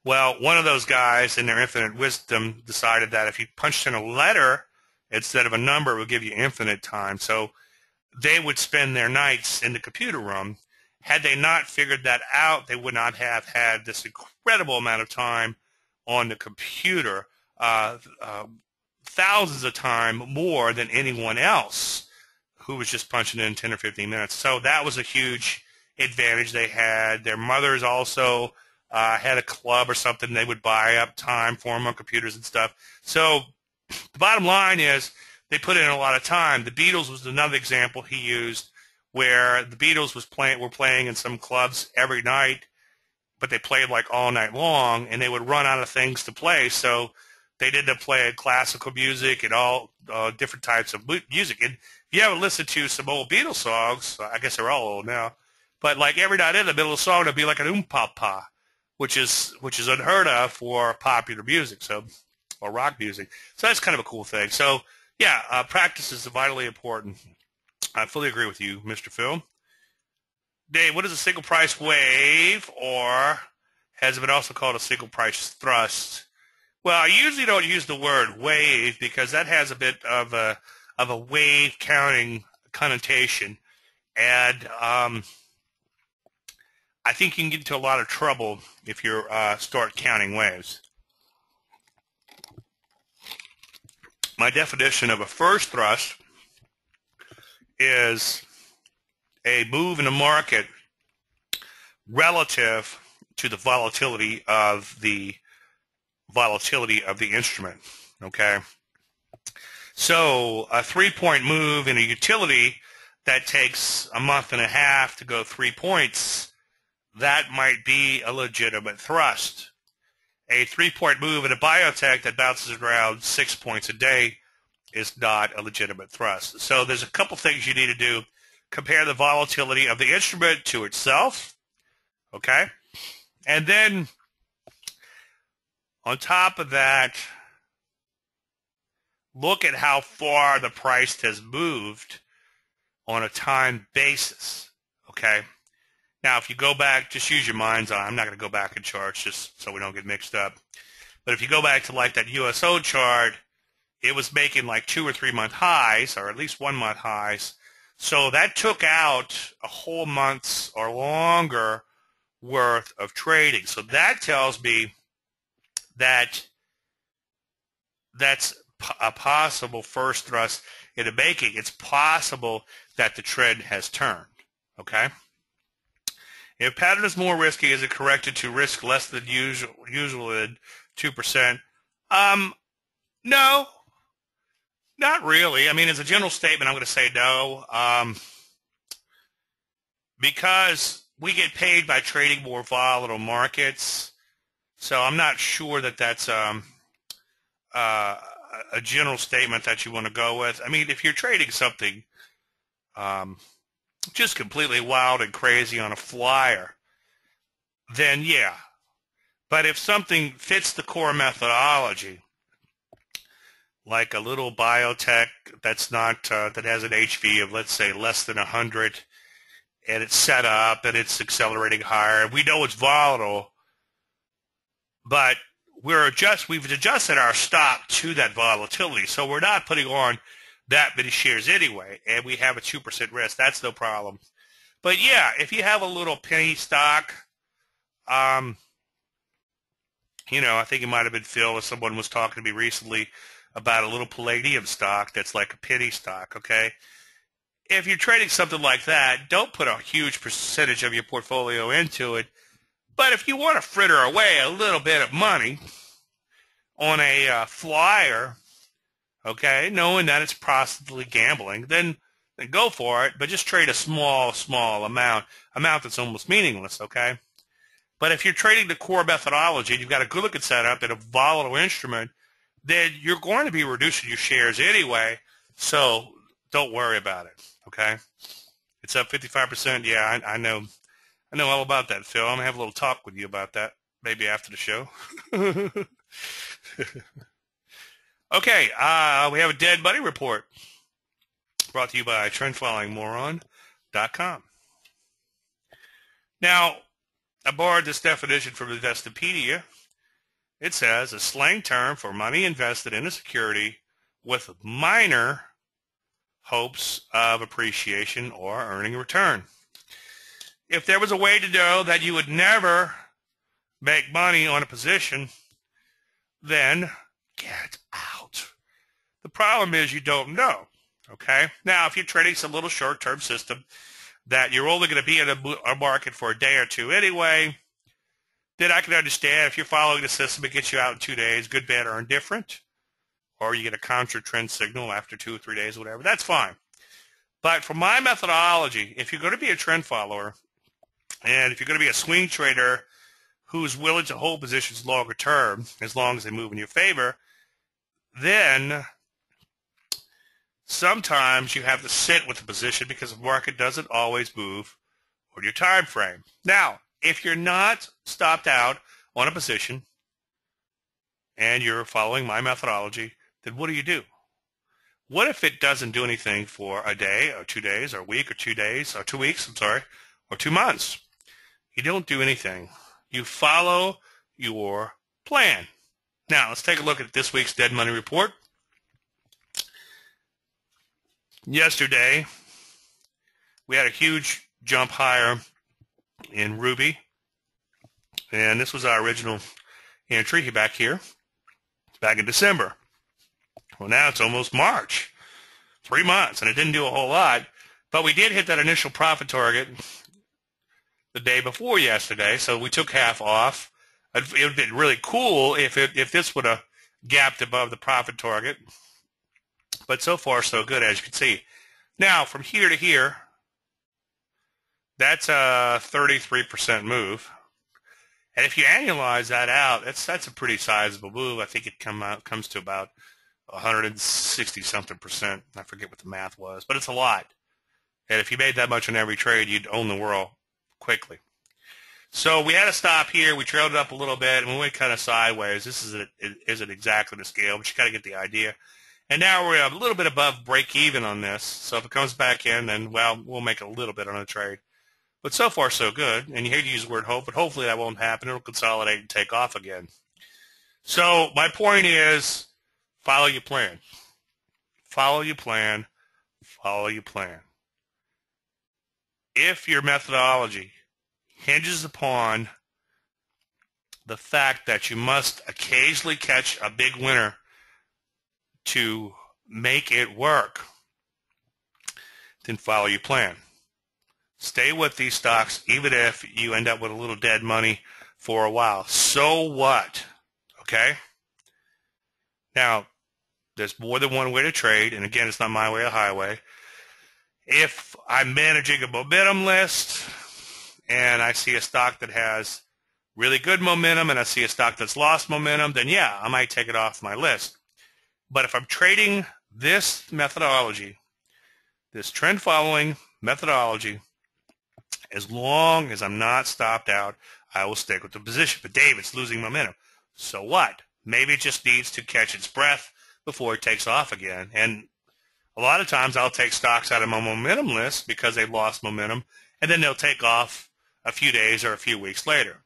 A: Well, one of those guys, in their infinite wisdom, decided that if you punched in a letter instead of a number, it would give you infinite time. So they would spend their nights in the computer room had they not figured that out, they would not have had this incredible amount of time on the computer, uh, uh, thousands of time more than anyone else who was just punching in 10 or 15 minutes. So that was a huge advantage they had. Their mothers also uh, had a club or something. They would buy up time for them on computers and stuff. So the bottom line is they put in a lot of time. The Beatles was another example he used where the Beatles was playing were playing in some clubs every night, but they played like all night long, and they would run out of things to play. So they did to play classical music and all uh, different types of music. And if you haven't listened to some old Beatles songs, I guess they're all old now, but like every night in the middle of the song, it'd be like an oom pa pa, which is which is unheard of for popular music, so or rock music. So that's kind of a cool thing. So yeah, uh, practice is vitally important. I fully agree with you, Mr. Phil. Dave, what is a single price wave, or has it been also called a single price thrust? Well, I usually don't use the word wave because that has a bit of a of a wave counting connotation, and um, I think you can get into a lot of trouble if you uh, start counting waves. My definition of a first thrust is a move in the market relative to the volatility of the volatility of the instrument. Okay. So a three-point move in a utility that takes a month and a half to go three points, that might be a legitimate thrust. A three-point move in a biotech that bounces around six points a day is not a legitimate thrust. So there's a couple things you need to do. Compare the volatility of the instrument to itself, okay? And then on top of that, look at how far the price has moved on a time basis, okay? Now, if you go back, just use your mind's eye. I'm not going to go back in charts just so we don't get mixed up. But if you go back to like that USO chart, it was making like two or three month highs, or at least one month highs. So that took out a whole month's or longer worth of trading. So that tells me that that's a possible first thrust into making. It's possible that the trend has turned. Okay. If pattern is more risky, is it corrected to risk less than usual, usual at 2%? Um, no, not really. I mean, as a general statement, I'm going to say no. Um, because we get paid by trading more volatile markets, so I'm not sure that that's um, uh, a general statement that you want to go with. I mean, if you're trading something um, just completely wild and crazy on a flyer, then yeah. But if something fits the core methodology, like a little biotech that's not uh, that has an HV of let's say less than 100 and it's set up and it's accelerating higher. We know it's volatile, but we're adjust we've adjusted our stop to that volatility, so we're not putting on that many shares anyway, and we have a two percent risk. That's no problem. But yeah, if you have a little penny stock, um, you know, I think it might have been Phil or someone was talking to me recently about a little palladium stock that's like a penny stock. Okay, if you're trading something like that, don't put a huge percentage of your portfolio into it. But if you want to fritter away a little bit of money on a uh, flyer, okay, knowing that it's possibly gambling, then, then go for it. But just trade a small, small amount, amount that's almost meaningless, okay? But if you're trading the core methodology and you've got a good looking setup and a volatile instrument, then you're going to be reducing your shares anyway. So don't worry about it. Okay, it's up 55%. Yeah, I, I know. I know all about that, Phil. I'm gonna have a little talk with you about that maybe after the show. *laughs* okay, uh, we have a dead money report brought to you by trendfollowingmoron.com. Now, I borrowed this definition from Investopedia. It says a slang term for money invested in a security with minor hopes of appreciation or earning a return. If there was a way to know that you would never make money on a position, then get problem is you don't know. Okay? Now, if you're trading some little short-term system that you're only going to be in a, a market for a day or two anyway, then I can understand if you're following the system, it gets you out in two days, good, bad, or indifferent or you get a counter trend signal after two or three days, whatever. That's fine. But for my methodology, if you're going to be a trend follower, and if you're going to be a swing trader who's willing to hold positions longer term, as long as they move in your favor, then sometimes you have to sit with the position because the market doesn't always move on your time frame. Now, if you're not stopped out on a position and you're following my methodology, then what do you do? What if it doesn't do anything for a day or two days or a week or two days or two weeks, I'm sorry, or two months? You don't do anything. You follow your plan. Now, let's take a look at this week's Dead Money Report. Yesterday, we had a huge jump higher in Ruby. And this was our original entry back here, back in December. Well, now it's almost March. Three months, and it didn't do a whole lot. But we did hit that initial profit target the day before yesterday, so we took half off. It would have been really cool if it, if this would have gapped above the profit target. But so far, so good, as you can see. Now, from here to here, that's a 33% move. And if you annualize that out, that's that's a pretty sizable move. I think it come out comes to about 160 something percent. I forget what the math was, but it's a lot. And if you made that much on every trade, you'd own the world quickly. So we had to stop here. We trailed it up a little bit, and we went kind of sideways. This is isn't exactly the scale, but you kind of get the idea. And now we're a little bit above break even on this. So if it comes back in, then well, we'll make a little bit on the trade. But so far, so good. And you hate to use the word hope, but hopefully that won't happen. It'll consolidate and take off again. So my point is follow your plan. Follow your plan. Follow your plan. If your methodology hinges upon the fact that you must occasionally catch a big winner to make it work, then follow your plan. Stay with these stocks even if you end up with a little dead money for a while. So what? Okay? Now, there's more than one way to trade, and again, it's not my way or highway. If I'm managing a momentum list and I see a stock that has really good momentum and I see a stock that's lost momentum, then yeah, I might take it off my list. But if I'm trading this methodology, this trend following methodology, as long as I'm not stopped out, I will stick with the position. But Dave, it's losing momentum. So what? Maybe it just needs to catch its breath before it takes off again. And a lot of times I'll take stocks out of my momentum list because they've lost momentum, and then they'll take off a few days or a few weeks later.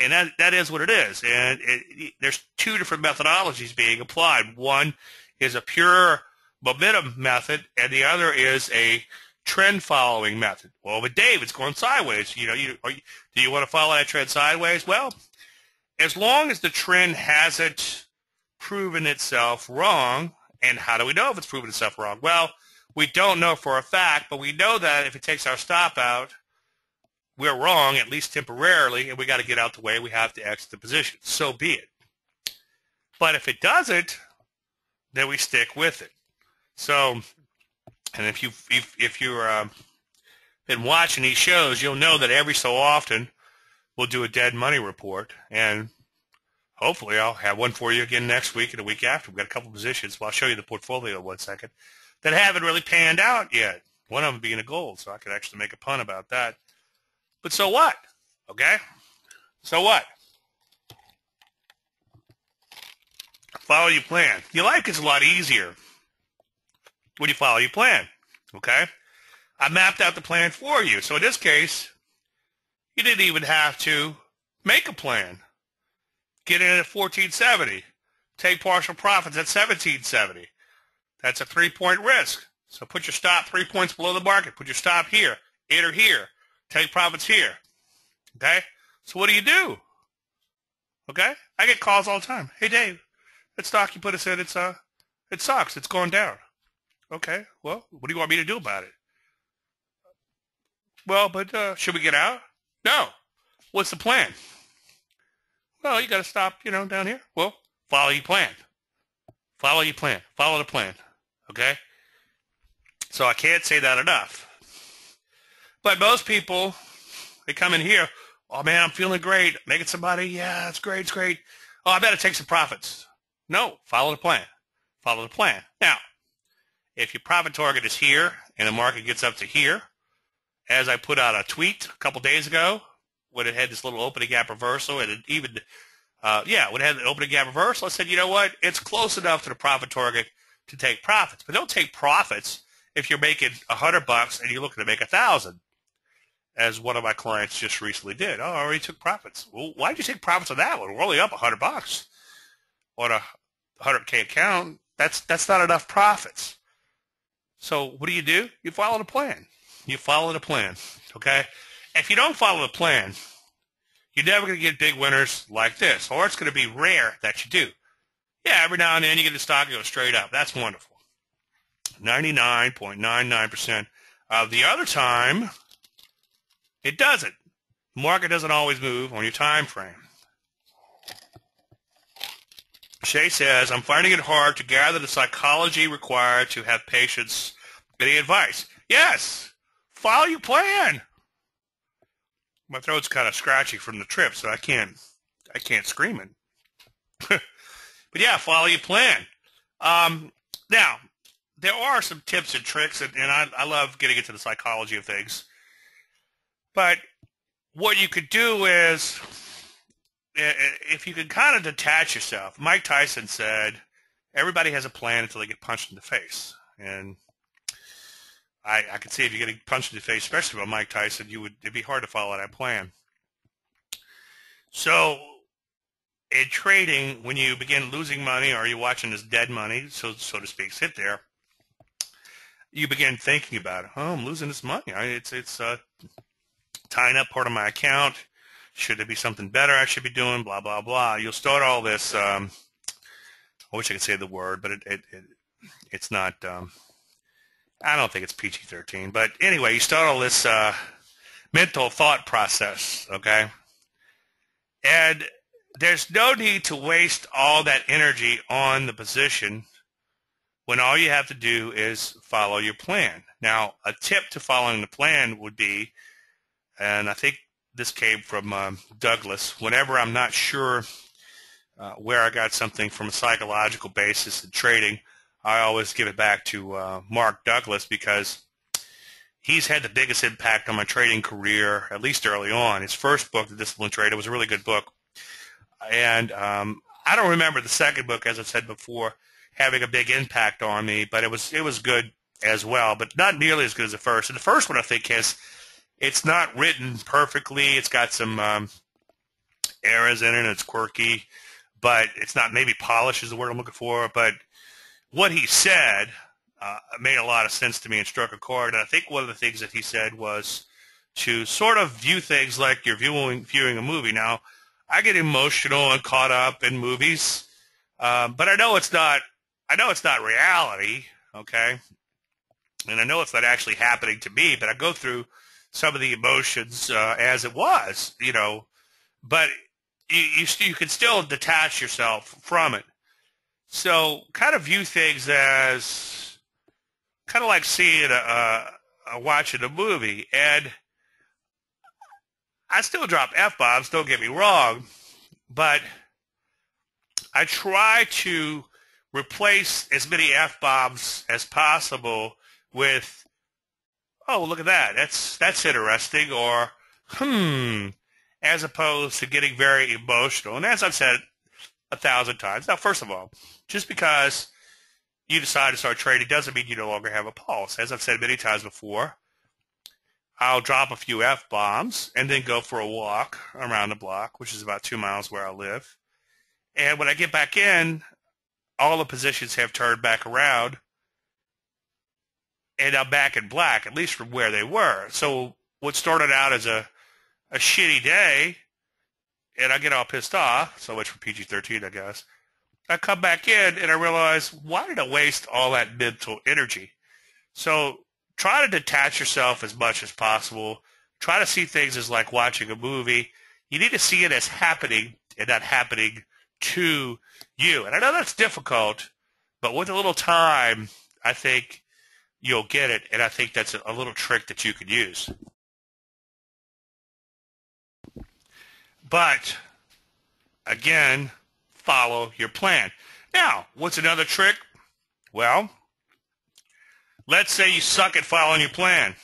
A: And that, that is what it is. And it, it, there's two different methodologies being applied. One is a pure momentum method, and the other is a trend following method. Well, but Dave, it's going sideways. You know, you, you, do you want to follow that trend sideways? Well, as long as the trend hasn't proven itself wrong, and how do we know if it's proven itself wrong? Well, we don't know for a fact, but we know that if it takes our stop out, we're wrong, at least temporarily, and we got to get out the way. We have to exit the position. So be it. But if it doesn't, then we stick with it. So and if you if if you're uh, been watching these shows, you'll know that every so often we'll do a dead money report, and hopefully I'll have one for you again next week and a week after. We've got a couple positions. Well, I'll show you the portfolio in one second that haven't really panned out yet. One of them being a gold, so I could actually make a pun about that. But so what? Okay? So what? Follow your plan. Your life gets a lot easier when you follow your plan. Okay? I mapped out the plan for you. So in this case, you didn't even have to make a plan. Get in at 1470. Take partial profits at 1770. That's a three-point risk. So put your stop three points below the market. Put your stop here, enter here. Take profits here. Okay? So what do you do? Okay? I get calls all the time. Hey, Dave, that stock you put us in, it's, uh, it sucks. It's going down. Okay, well, what do you want me to do about it? Well, but uh, should we get out? No. What's the plan? Well, you got to stop, you know, down here. Well, follow your plan. Follow your plan. Follow the plan. Okay? So I can't say that enough. But most people, they come in here, oh man, I'm feeling great. Making somebody, yeah, it's great, it's great. Oh, I better take some profits. No, follow the plan. Follow the plan. Now, if your profit target is here and the market gets up to here, as I put out a tweet a couple days ago, when it had this little opening gap reversal, and it even, uh, yeah, when it had an opening gap reversal, I said, you know what, it's close enough to the profit target to take profits, but don't take profits if you're making a hundred bucks and you're looking to make a thousand, as one of my clients just recently did. Oh, I already took profits. Well, why did you take profits on that one? We're only up a hundred bucks on a hundred k account. That's that's not enough profits. So what do you do? You follow the plan. You follow the plan, okay? If you don't follow the plan, you're never going to get big winners like this, or it's going to be rare that you do. Yeah, every now and then you get a stock go straight up. That's wonderful. 99.99% of the other time, it doesn't. The market doesn't always move on your time frame. Shay says, I'm finding it hard to gather the psychology required to have patience. Any advice? Yes. Follow your plan. My throat's kind of scratchy from the trip, so I can't I can't scream it. *laughs* but yeah, follow your plan. Um, now, there are some tips and tricks, and, and I, I love getting into the psychology of things. But what you could do is if you can kind of detach yourself, Mike Tyson said, everybody has a plan until they get punched in the face. And I, I can see if you're getting punched in the face, especially by Mike Tyson, you would it'd be hard to follow that plan. So in trading, when you begin losing money or you're watching this dead money, so so to speak, sit there, you begin thinking about. Oh, I'm losing this money. It's it's uh, tying up part of my account should there be something better I should be doing? Blah blah blah. You'll start all this. Um, I wish I could say the word, but it, it, it it's not. Um, I don't think it's PG-13. But anyway, you start all this uh, mental thought process, okay? And there's no need to waste all that energy on the position when all you have to do is follow your plan. Now, a tip to following the plan would be, and I think this came from uh, Douglas. Whenever I'm not sure uh, where I got something from a psychological basis in trading, I always give it back to uh, Mark Douglas because he's had the biggest impact on my trading career, at least early on. His first book, The Disciplined Trader, was a really good book. And um, I don't remember the second book, as I said before, having a big impact on me, but it was it was good as well, but not nearly as good as the first. And the first one, I think, has – it's not written perfectly. It's got some um, errors in it. It's quirky, but it's not maybe polished is the word I'm looking for. But what he said uh, made a lot of sense to me and struck a chord. And I think one of the things that he said was to sort of view things like you're viewing viewing a movie. Now, I get emotional and caught up in movies, um, but I know it's not. I know it's not reality. Okay, and I know it's not actually happening to me. But I go through some of the emotions uh, as it was, you know, but you, you, you can still detach yourself from it. So kind of view things as kind of like seeing a, a, a watching a movie. And I still drop F-bombs, don't get me wrong, but I try to replace as many F-bombs as possible with oh, look at that. That's that's interesting. Or, hmm, as opposed to getting very emotional. And as I've said a thousand times, now, first of all, just because you decide to start trading doesn't mean you no longer have a pulse. As I've said many times before, I'll drop a few F-bombs and then go for a walk around the block, which is about two miles where I live. And when I get back in, all the positions have turned back around and I'm back in black, at least from where they were. So what started out as a a shitty day, and I get all pissed off. So much for PG-13, I guess. I come back in and I realize, why did I waste all that mental energy? So try to detach yourself as much as possible. Try to see things as like watching a movie. You need to see it as happening and not happening to you. And I know that's difficult, but with a little time, I think you'll get it. And I think that's a, little trick that you could use. But again, follow your plan. Now, what's another trick? Well, let's say you suck at following your plan.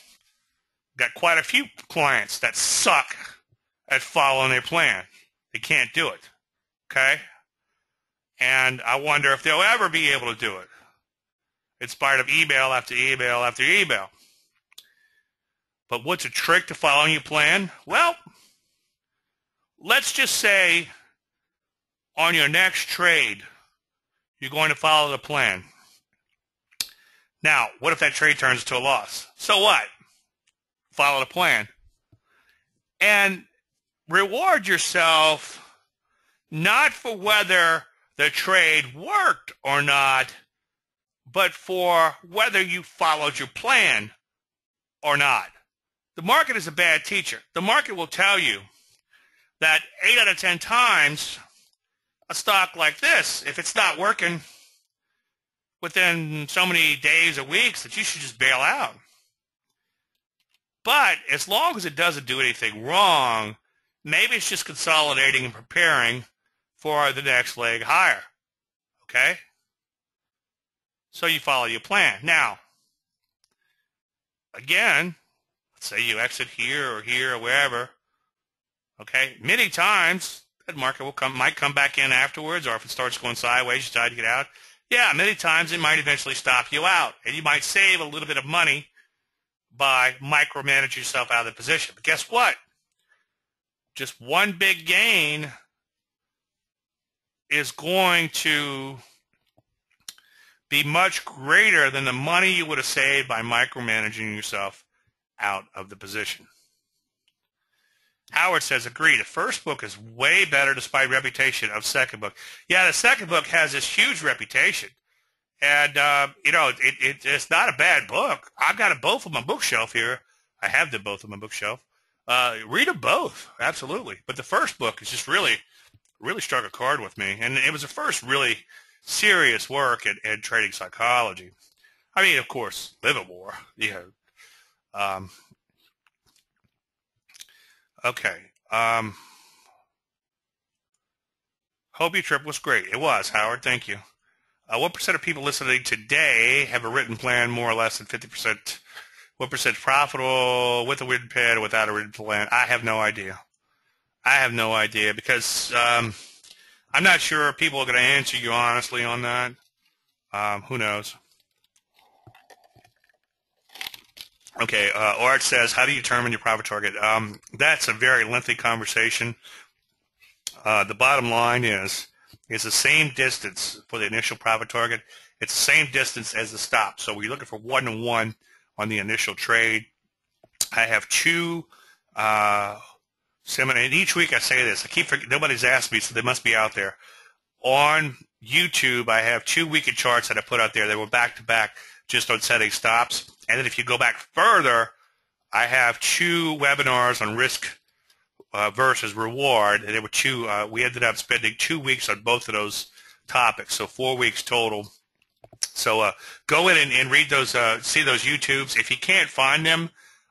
A: Got quite a few clients that suck at following their plan. They can't do it. Okay? And I wonder if they'll ever be able to do it in spite of email after email after email. But what's a trick to following your plan? Well, let's just say on your next trade, you're going to follow the plan. Now, what if that trade turns to a loss? So what? Follow the plan. and reward yourself not for whether the trade worked or not, but for whether you followed your plan or not. The market is a bad teacher. The market will tell you that 8 out of 10 times a stock like this, if it's not working within so many days or weeks, that you should just bail out. But as long as it doesn't do anything wrong, maybe it's just consolidating and preparing for the next leg higher. Okay? So you follow your plan. Now, again, let's say you exit here or here or wherever. Okay? Many times that market will come might come back in afterwards, or if it starts going sideways, you decide to get out. Yeah, many times it might eventually stop you out. And you might save a little bit of money by micromanaging yourself out of the position. But guess what? Just one big gain is going to be much greater than the money you would have saved by micromanaging yourself out of the position. Howard says, agree. The first book is way better despite reputation of second book. Yeah, the second book has this huge reputation. And, uh, you know, it, it, it's not a bad book. I've got them both on my bookshelf here. I have them both on my bookshelf. Uh, read them both, absolutely. But the first book is just really, really struck a chord with me. And it was the first really serious work at, at trading psychology. I mean, of course, Livermore, *laughs* you know. Um, okay. Um, hope your trip was great. It was, Howard. Thank you. Uh, what percent of people listening today have a written plan more or less than 50%? What percent profitable with a written plan or without a written plan? I have no idea. I have no idea because um, I'm not sure people are going to answer you honestly on that. Um, who knows? Okay, uh, Art says, how do you determine your profit target? Um, that's a very lengthy conversation. Uh, the bottom line is it's the same distance for the initial profit target. It's the same distance as the stop. So we're looking for one to one on the initial trade. I have two uh, seminar, and each week I say this. I keep nobody's asked me, so they must be out there. On YouTube, I have two weekly charts that I put out there. They were back to back, just on setting stops. And then if you go back further, I have two webinars on risk uh, versus reward, and there were two. Uh, we ended up spending two weeks on both of those topics, so four weeks total. So uh, go in and, and read those, uh, see those YouTubes. If you can't find them,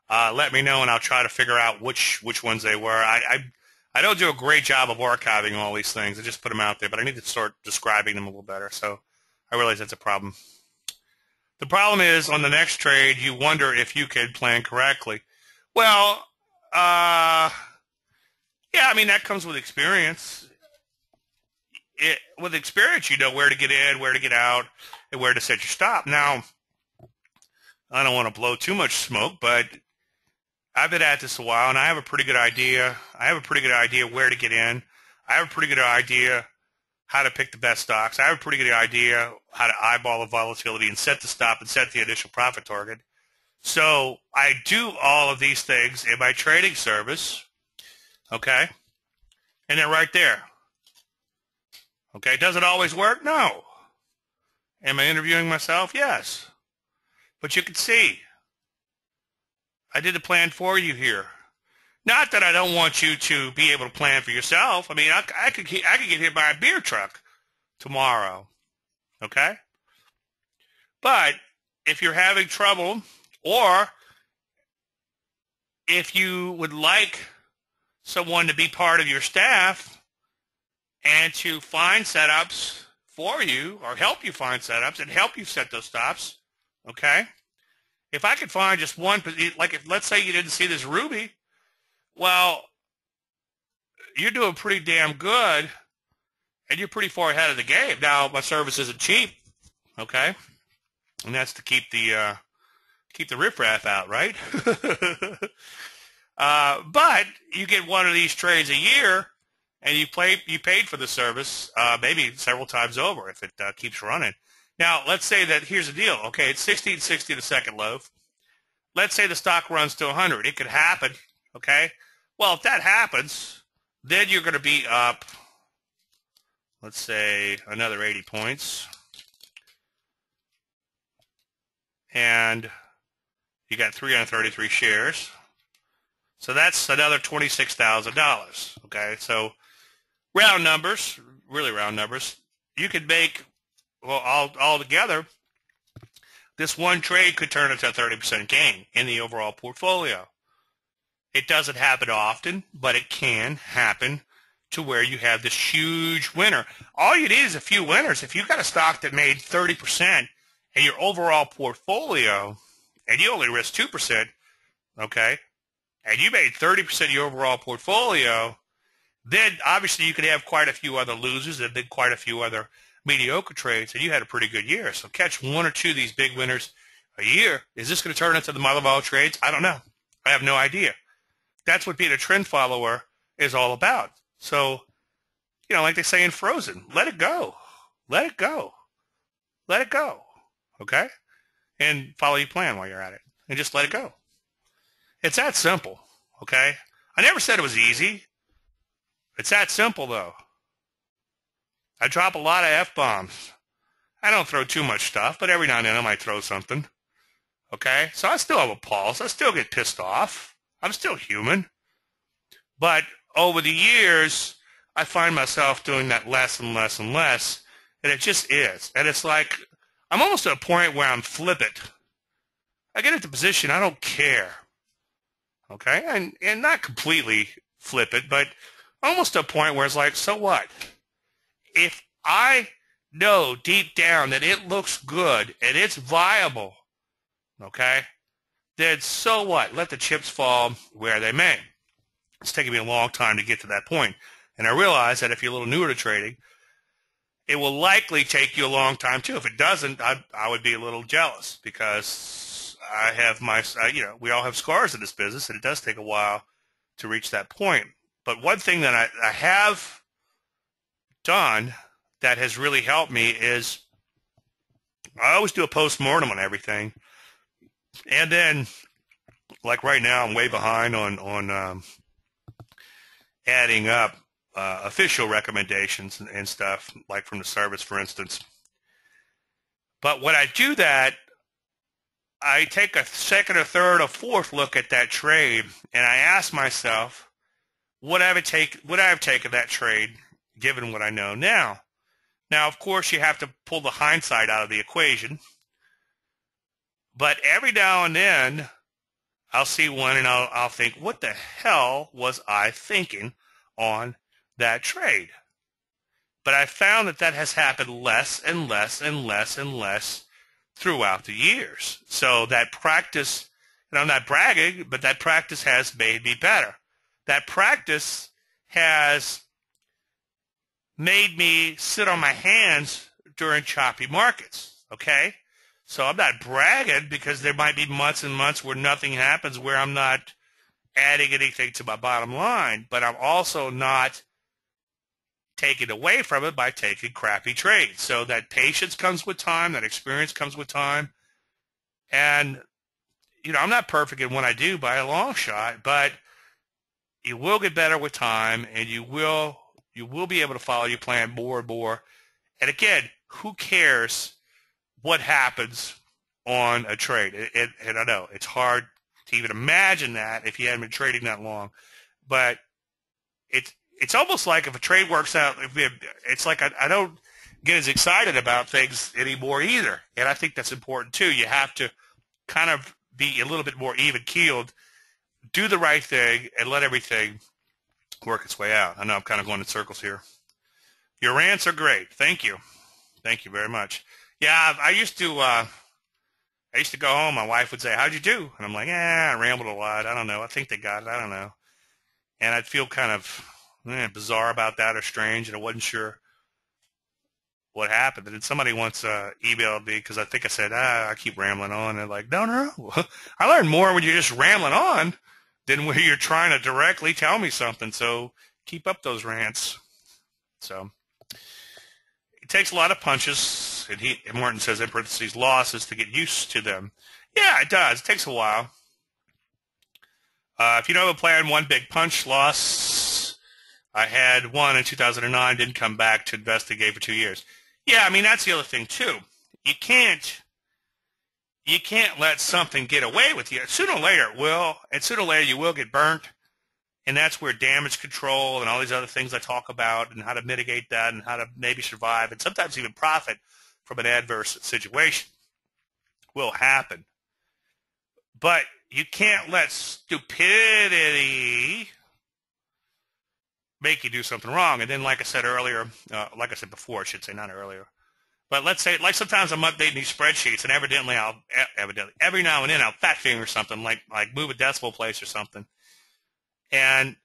A: uh, let me know, and I'll try to figure out which which ones they were. I, I I don't do a great job of archiving all these things. I just put them out there, but I need to start describing them a little better. So I realize that's a problem. The problem is on the next trade, you wonder if you could plan correctly. Well, uh, yeah, I mean, that comes with experience. It, with experience, you know where to get in, where to get out, and where to set your stop. Now, I don't want to blow too much smoke, but I've been at this a while, and I have a pretty good idea. I have a pretty good idea where to get in. I have a pretty good idea how to pick the best stocks. I have a pretty good idea how to eyeball the volatility and set the stop and set the initial profit target. So I do all of these things in my trading service Okay? And then right there. Okay, does it always work? No. Am I interviewing myself? Yes. But you can see, I did the plan for you here. Not that I don't want you to be able to plan for yourself. I mean, I, I could I could get hit by a beer truck tomorrow. Okay? But if you're having trouble or if you would like someone to be part of your staff and to find setups for you or help you find setups and help you set those stops. Okay? If I could find just one, like if let's say you didn't see this Ruby, well, you're doing pretty damn good and you're pretty far ahead of the game. Now, my service isn't cheap, okay? And that's to keep the uh, keep the riffraff out, right? *laughs* Uh, but you get one of these trades a year, and you play you paid for the service uh, maybe several times over if it uh, keeps running. Now, let's say that here's the deal. Okay, it's 1660 the second loaf. Let's say the stock runs to 100. It could happen. Okay, Well, if that happens, then you're going to be up, let's say, another 80 points. And you got 333 shares. So that's another $26,000. Okay, so round numbers, really round numbers, you could make, well, all, all together, this one trade could turn into a 30% gain in the overall portfolio. It doesn't happen often, but it can happen to where you have this huge winner. All you need is a few winners. If you've got a stock that made 30% in your overall portfolio, and you only risk 2%, okay, and you made 30% of your overall portfolio, then obviously you could have quite a few other losers and then quite a few other mediocre trades, and you had a pretty good year. So catch one or two of these big winners a year. Is this going to turn into the mother of all trades? I don't know. I have no idea. That's what being a trend follower is all about. So, you know, like they say in Frozen, let it go. Let it go. Let it go. Okay? And follow your plan while you're at it. And just let it go. It's that simple. Okay? I never said it was easy. It's that simple, though. I drop a lot of F-bombs. I don't throw too much stuff, but every now and then I might throw something. Okay? So I still have a pulse. I still get pissed off. I'm still human. But over the years, I find myself doing that less and less and less, and it just is. And it's like I'm almost at a point where I'm flippant. I get into the position, I don't care. Okay? And and not completely flippant, but almost to a point where it's like, so what? If I know deep down that it looks good and it's viable, okay, then so what? Let the chips fall where they may. It's taken me a long time to get to that point. And I realize that if you're a little newer to trading, it will likely take you a long time too. If it doesn't, I, I would be a little jealous because I have my, you know, we all have scars in this business and it does take a while to reach that point. But one thing that I, I have done that has really helped me is I always do a post-mortem on everything. And then, like right now, I'm way behind on, on um, adding up uh, official recommendations and, and stuff, like from the service, for instance. But when I do that, I take a second or third or fourth look at that trade, and I ask myself, would I have take would I have taken that trade given what I know now? Now, of course, you have to pull the hindsight out of the equation. But every now and then, I'll see one and I'll, I'll think, what the hell was I thinking on that trade? But I found that that has happened less and less and less and less throughout the years. So that practice, and I'm not bragging, but that practice has made me better. That practice has made me sit on my hands during choppy markets. Okay? So I'm not bragging because there might be months and months where nothing happens where I'm not adding anything to my bottom line, but I'm also not taking away from it by taking crappy trades. So that patience comes with time, that experience comes with time. And, you know, I'm not perfect in what I do by a long shot, but you will get better with time and you will you will be able to follow your plan more and more. And again, who cares what happens on a trade? It, it, and I know it's hard to even imagine that if you hadn't been trading that long, but it's it's almost like if a trade works out, it's like I, I don't get as excited about things anymore either. And I think that's important too. You have to kind of be a little bit more even keeled, do the right thing, and let everything work its way out. I know I'm kind of going in circles here. Your rants are great. Thank you. Thank you very much. Yeah, I used to. Uh, I used to go home. My wife would say, "How'd you do?" And I'm like, "Eh, I rambled a lot. I don't know. I think they got it. I don't know." And I'd feel kind of eh, bizarre about that or strange, and I wasn't sure what happened. And somebody once uh, emailed me because I think I said, "Ah, I keep rambling on." And they're like, "No, no, no. *laughs* I learned more when you're just rambling on." Than where you're trying to directly tell me something. So keep up those rants. So it takes a lot of punches, and he and Martin says in parentheses losses to get used to them. Yeah, it does. It takes a while. Uh, if you don't have a plan, one big punch loss. I had one in 2009, didn't come back to investigate for two years. Yeah, I mean that's the other thing too. You can't you can't let something get away with you. Sooner or later it will, and sooner or later you will get burnt. And that's where damage control and all these other things I talk about and how to mitigate that and how to maybe survive and sometimes even profit from an adverse situation will happen. But you can't let stupidity make you do something wrong. And then, like I said earlier, uh, like I said before, I should say, not earlier. But let's say, like sometimes I'm updating these spreadsheets, and evidently I'll, evidently, every now and then I'll fat finger something, like like move a decimal place or something, and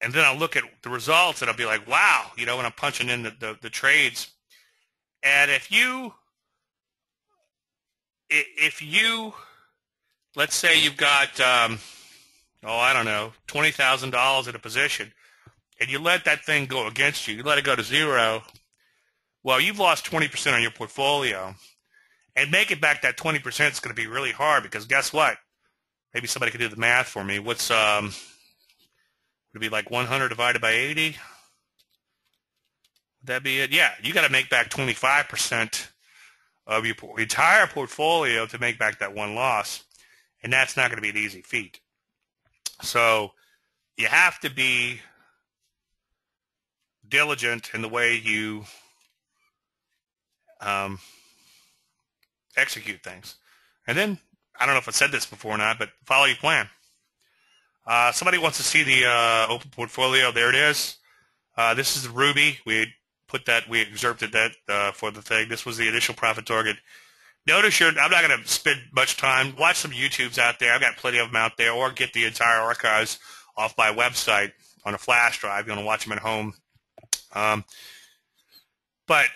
A: and then I'll look at the results, and I'll be like, wow, you know, when I'm punching in the, the, the trades, and if you if you let's say you've got um, oh I don't know twenty thousand dollars in a position, and you let that thing go against you, you let it go to zero. Well, you've lost twenty percent on your portfolio, and make it back that twenty percent is going to be really hard because guess what? Maybe somebody could do the math for me. What's um, would it be like one hundred divided by eighty? Would that be it? Yeah, you got to make back twenty five percent of your entire portfolio to make back that one loss. And that's not going to be an easy feat. So you have to be diligent in the way you um, execute things. And then, I don't know if I said this before or not, but follow your plan. Uh, somebody wants to see the uh, open portfolio. There it is. Uh, this is the Ruby. We put that, we excerpted that uh, for the thing. This was the initial profit target. Notice you're, I'm not going to spend much time. Watch some YouTubes out there. I've got plenty of them out there. Or get the entire archives off my website on a flash drive. You want to watch them at home. Um, but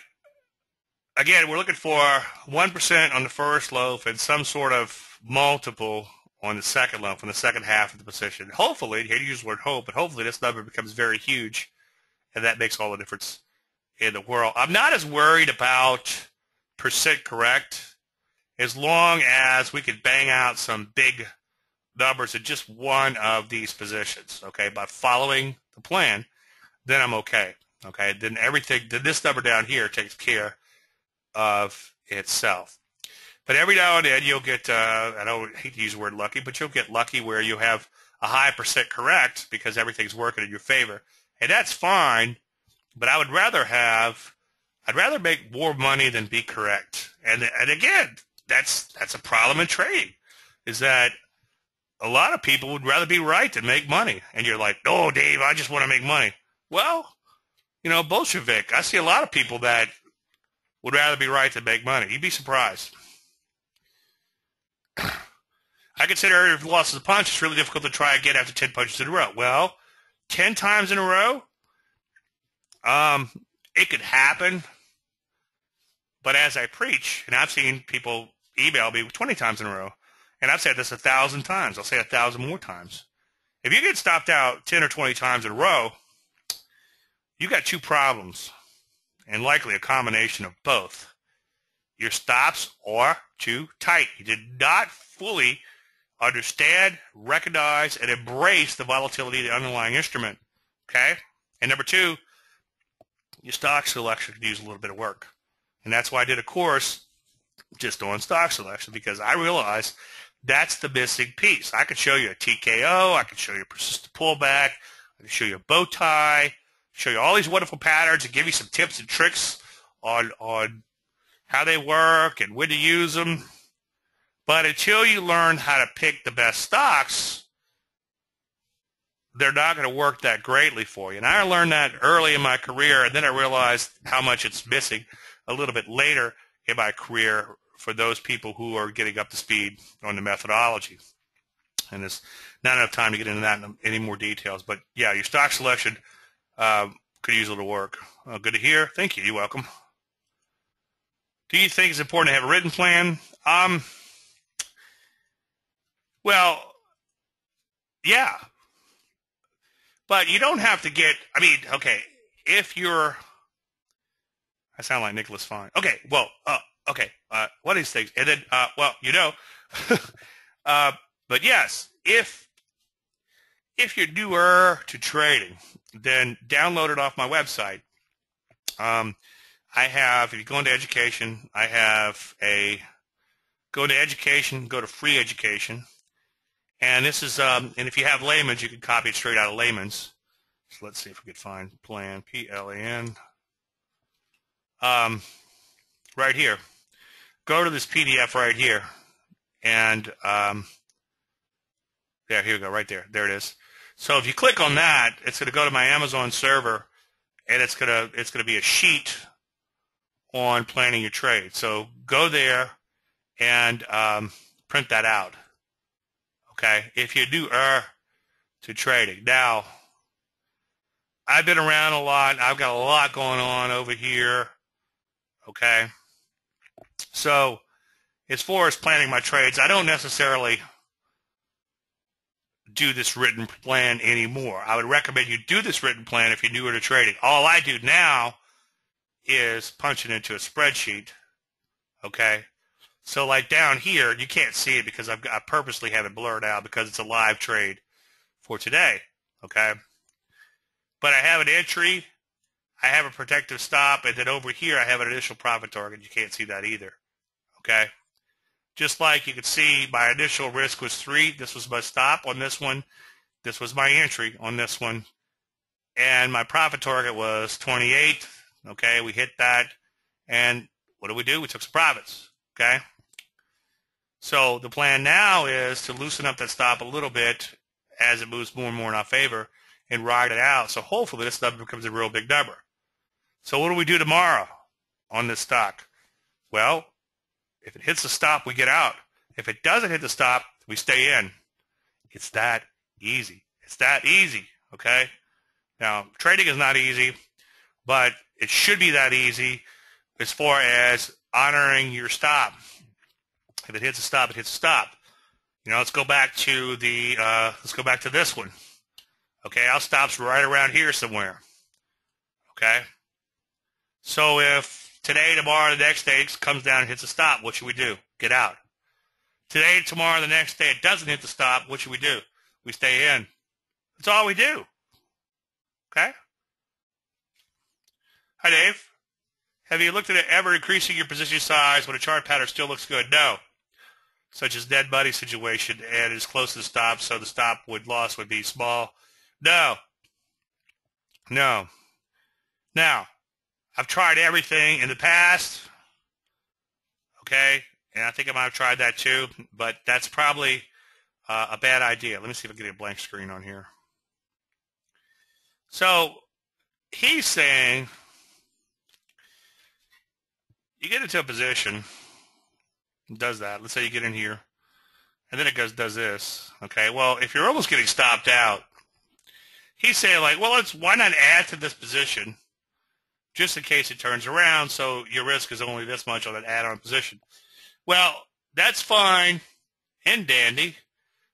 A: again, we're looking for 1% on the first loaf and some sort of multiple on the second loaf, on the second half of the position. Hopefully, here to use the word hope, but hopefully this number becomes very huge, and that makes all the difference in the world. I'm not as worried about percent correct as long as we could bang out some big numbers in just one of these positions, okay, by following the plan, then I'm okay, okay? Then everything, then this number down here takes care of itself. But every now and then you'll get, uh, I don't hate to use the word lucky, but you'll get lucky where you have a high percent correct because everything's working in your favor. And that's fine but I would rather have, I'd rather make more money than be correct. And and again, that's that's a problem in trading, is that a lot of people would rather be right than make money. And you're like, no, Dave, I just want to make money. Well, you know, Bolshevik. I see a lot of people that would rather be right than make money. You'd be surprised. *clears throat* I consider if losses a punch, it's really difficult to try again after 10 punches in a row. Well, 10 times in a row, um, it could happen, but as I preach, and I've seen people email me 20 times in a row, and I've said this a thousand times. I'll say a thousand more times. If you get stopped out 10 or 20 times in a row, you've got two problems, and likely a combination of both. Your stops are too tight. You did not fully understand, recognize, and embrace the volatility of the underlying instrument. Okay? And number two, your stock selection could use a little bit of work. And that's why I did a course just on stock selection because I realized that's the missing piece. I could show you a TKO, I could show you a persistent pullback, I could show you a bow tie, show you all these wonderful patterns and give you some tips and tricks on on how they work and when to use them. But until you learn how to pick the best stocks, they're not going to work that greatly for you. And I learned that early in my career, and then I realized how much it's missing a little bit later in my career for those people who are getting up to speed on the methodology. And there's not enough time to get into that in any more details. But yeah, your stock selection uh, could use a little work. Uh, good to hear. Thank you. You're welcome. Do you think it's important to have a written plan? Um, well, yeah, but you don't have to get, I mean, okay, if you're, I sound like Nicholas Fine. Okay, well, uh, okay, uh, these things? And then, uh, well, you know, *laughs* uh, but yes, if, if you're newer to trading, then download it off my website. Um, I have, if you go into education, I have a, go to education, go to free education. And this is, um, and if you have layman's, you can copy it straight out of layman's. So let's see if we could find plan, P-L-A-N. Um, right here. Go to this PDF right here. And, um, there, here we go, right there. There it is. So if you click on that, it's going to go to my Amazon server, and it's going to it's going to be a sheet on planning your trade. So go there and um, print that out. Okay, if you do er to trading. Now, I've been around a lot. I've got a lot going on over here. Okay, so as far as planning my trades, I don't necessarily do this written plan anymore. I would recommend you do this written plan if you're newer to trading. All I do now is punch it into a spreadsheet. Okay. So like down here, you can't see it because I've, I purposely have it blurred out because it's a live trade for today. Okay. But I have an entry, I have a protective stop, and then over here I have an initial profit target. You can't see that either. Okay. Just like you can see my initial risk was three. This was my stop on this one. This was my entry on this one. And my profit target was 28. Okay, we hit that. And what do we do? We took some profits. Okay. So the plan now is to loosen up that stop a little bit as it moves more and more in our favor and ride it out. So hopefully this number becomes a real big number. So what do we do tomorrow on this stock? Well, if it hits the stop, we get out. If it doesn't hit the stop, we stay in. It's that easy. It's that easy, okay? Now, trading is not easy, but it should be that easy as far as honoring your stop. If it hits a stop, it hits a stop. You know, let's go back to the, uh, let's go back to this one. Okay, our stop's right around here somewhere. Okay? So if Today, tomorrow, the next day it comes down and hits a stop. What should we do? Get out. Today, tomorrow, the next day it doesn't hit the stop. What should we do? We stay in. That's all we do. Okay? Hi, Dave. Have you looked at it ever increasing your position size when a chart pattern still looks good? No. Such as dead buddy situation and is close to the stop, so the stop would loss would be small. No. No. Now, I've tried everything in the past. Okay, and I think I might have tried that too, but that's probably uh, a bad idea. Let me see if I can get a blank screen on here. So he's saying you get into a position, does that. Let's say you get in here, and then it goes does this. Okay, well if you're almost getting stopped out, he's saying like, well, let's why not add to this position just in case it turns around, so your risk is only this much on that add-on position. Well, that's fine and dandy,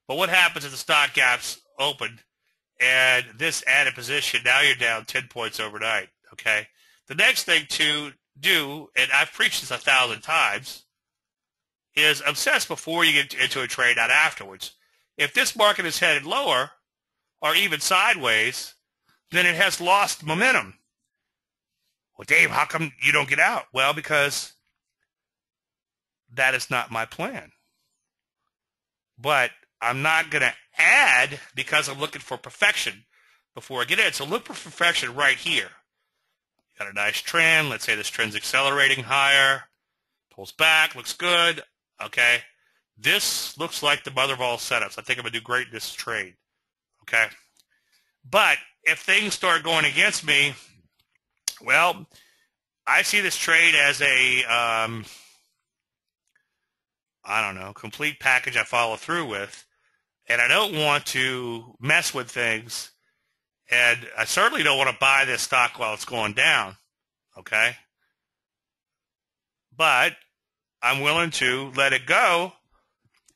A: but what happens if the stock gaps open and this added position, now you're down 10 points overnight, okay? The next thing to do, and I've preached this a thousand times, is obsess before you get into a trade, not afterwards. If this market is headed lower or even sideways, then it has lost momentum. Well, Dave, how come you don't get out? Well, because that is not my plan. But I'm not going to add because I'm looking for perfection before I get in. So look for perfection right here. Got a nice trend. Let's say this trend's accelerating higher. Pulls back. Looks good. Okay. This looks like the mother of all setups. I think I'm going to do great in this trade. Okay. But if things start going against me, well, I see this trade as a, um, I don't know, complete package I follow through with. And I don't want to mess with things. And I certainly don't want to buy this stock while it's going down. Okay? But I'm willing to let it go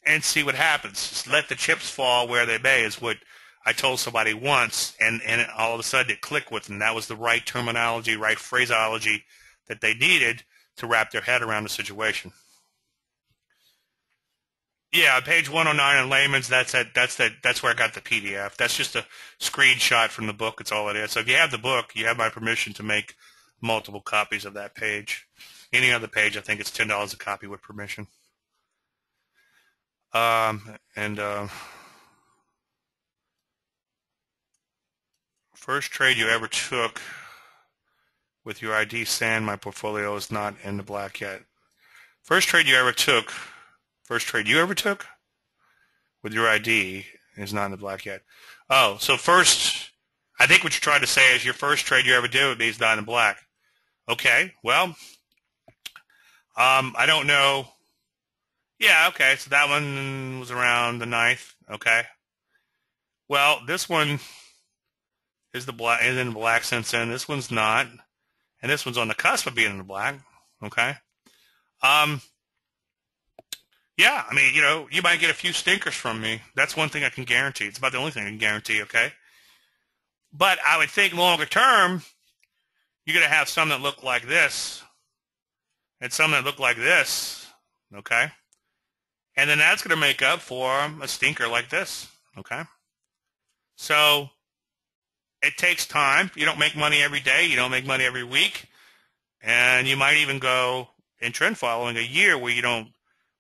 A: and see what happens. Just let the chips fall where they may is what I told somebody once, and, and all of a sudden it clicked with them. That was the right terminology, right phraseology that they needed to wrap their head around the situation. Yeah, page 109 in layman's. That's it. That's that. That's where I got the PDF. That's just a screenshot from the book. It's all it is. So if you have the book, you have my permission to make multiple copies of that page. Any other page, I think it's ten dollars a copy with permission. Um, and uh, first trade you ever took with your ID saying my portfolio is not in the black yet. First trade you ever took First trade you ever took with your ID is not in the black yet. Oh, so first, I think what you're trying to say is your first trade you ever did with me is not in black. Okay, well, um, I don't know. Yeah, okay, so that one was around the ninth. Okay. Well, this one is the black is in the black since then. This one's not, and this one's on the cusp of being in the black. Okay. Um, yeah, I mean, you know, you might get a few stinkers from me. That's one thing I can guarantee. It's about the only thing I can guarantee, okay? But I would think longer term, you're going to have some that look like this and some that look like this, okay? And then that's going to make up for a stinker like this, okay? So it takes time. You don't make money every day. You don't make money every week. And you might even go in trend following a year where you don't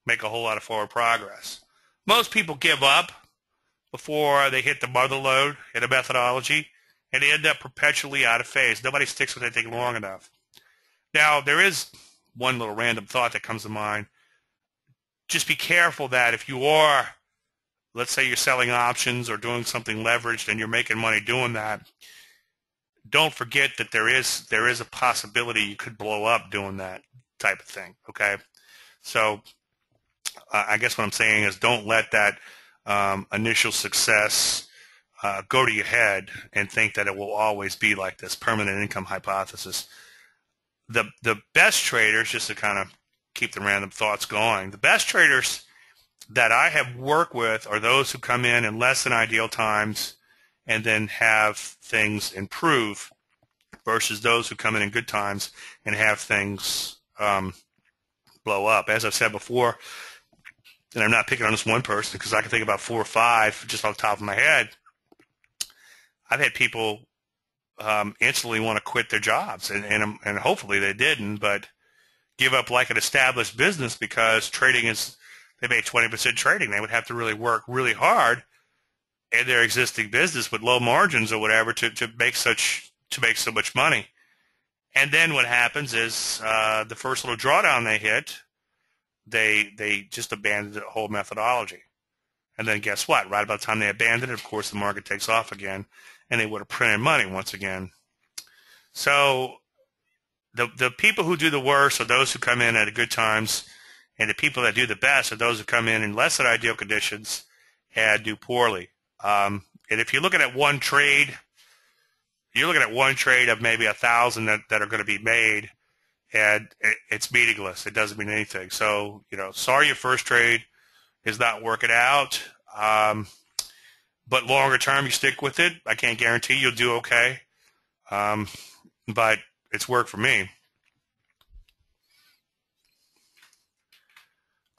A: make a whole lot of forward progress. Most people give up before they hit the mother load in a methodology, and they end up perpetually out of phase. Nobody sticks with anything long enough. Now, there is one little random thought that comes to mind. Just be careful that if you are, let's say you're selling options or doing something leveraged and you're making money doing that, don't forget that there is there is a possibility you could blow up doing that type of thing. Okay, so I guess what I'm saying is don't let that um, initial success uh, go to your head and think that it will always be like this permanent income hypothesis. The the best traders, just to kind of keep the random thoughts going, the best traders that I have worked with are those who come in in less than ideal times and then have things improve versus those who come in in good times and have things um, blow up. As I've said before, and I'm not picking on this one person because I can think about four or five just off the top of my head. I've had people um, instantly want to quit their jobs, and, and and hopefully they didn't, but give up like an established business because trading is they made 20% trading. They would have to really work really hard in their existing business with low margins or whatever to, to make such to make so much money. And then what happens is uh, the first little drawdown they hit, they they just abandoned the whole methodology. And then guess what? Right about the time they abandoned it, of course, the market takes off again, and they would have printed money once again. So the the people who do the worst are those who come in at good times, and the people that do the best are those who come in in less than ideal conditions and do poorly. Um, and if you're looking at one trade, you're looking at one trade of maybe a thousand that, that are going to be made and it's meaningless. It doesn't mean anything. So, you know, sorry your first trade is not working out. Um, but longer term, you stick with it. I can't guarantee you'll do okay. Um, but it's worked for me.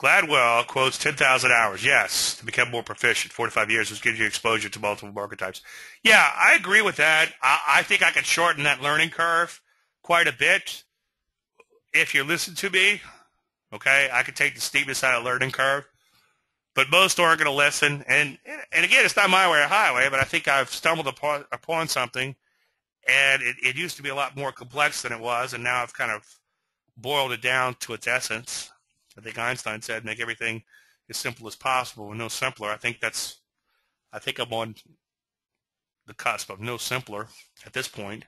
A: Gladwell quotes 10,000 hours. Yes, to become more proficient. 45 years, which gives you exposure to multiple market types. Yeah, I agree with that. I, I think I could shorten that learning curve quite a bit if you listen to me, okay, I could take the steepest side of learning curve, but most aren't going to listen. And and again, it's not my way or highway, but I think I've stumbled upon, upon something, and it, it used to be a lot more complex than it was, and now I've kind of boiled it down to its essence. I think Einstein said, "Make everything as simple as possible, and no simpler." I think that's, I think I'm on the cusp of no simpler at this point.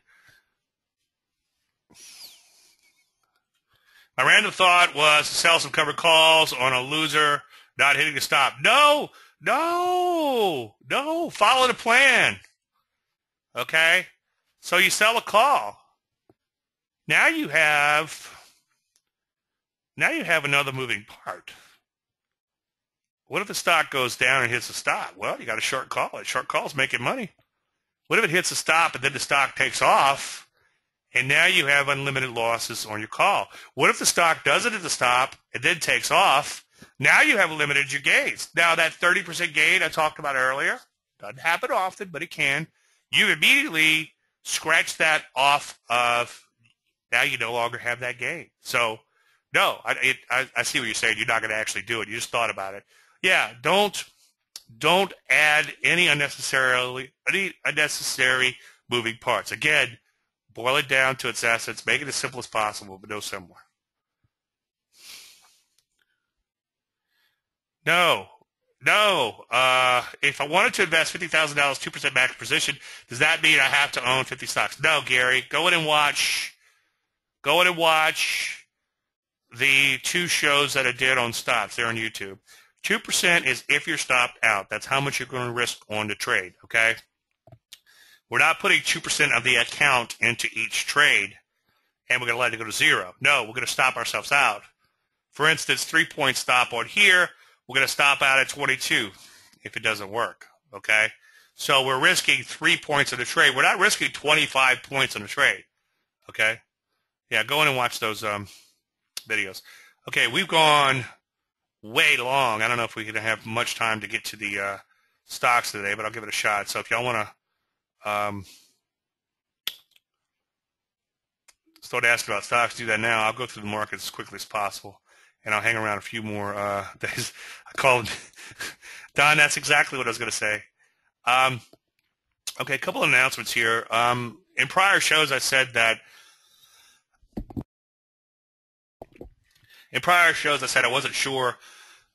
A: My random thought was to sell some covered calls on a loser not hitting the stop. No, no, no. Follow the plan. Okay? So you sell a call. Now you have now you have another moving part. What if the stock goes down and hits a stop? Well, you got a short call. A short call is making money. What if it hits a stop and then the stock takes off? and now you have unlimited losses on your call. What if the stock doesn't at the stop and then takes off, Now you have limited your gains. Now that 30% gain I talked about earlier, doesn't happen often, but it can. You immediately scratch that off of, now you no longer have that gain. So no, I, it, I, I see what you're saying. You're not going to actually do it. You just thought about it. Yeah, don't don't add any unnecessarily any unnecessary moving parts. Again, boil it down to its essence. Make it as simple as possible, but no similar. No, no. Uh, if I wanted to invest fifty thousand dollars, two percent max position, does that mean I have to own fifty stocks? No, Gary. Go in and watch. Go in and watch the two shows that I did on stops. They're on YouTube. Two percent is if you're stopped out. That's how much you're going to risk on the trade. Okay. We're not putting two percent of the account into each trade, and we're going to let it go to zero. No, we're going to stop ourselves out. For instance, three point stop on here we're going to stop out at 22 if it doesn't work, okay? So we're risking three points in the trade. We're not risking 25 points in the trade, okay? Yeah, go in and watch those um, videos. Okay, we've gone way long. I don't know if we can have much time to get to the uh, stocks today, but I'll give it a shot. So if y'all want to um, start asking about stocks, do that now. I'll go through the markets as quickly as possible and I'll hang around a few more uh, *laughs* days. I called *laughs* Don. That's exactly what I was going to say. Um, okay, a couple of announcements here. Um, in prior shows, I said that in prior shows, I said I wasn't sure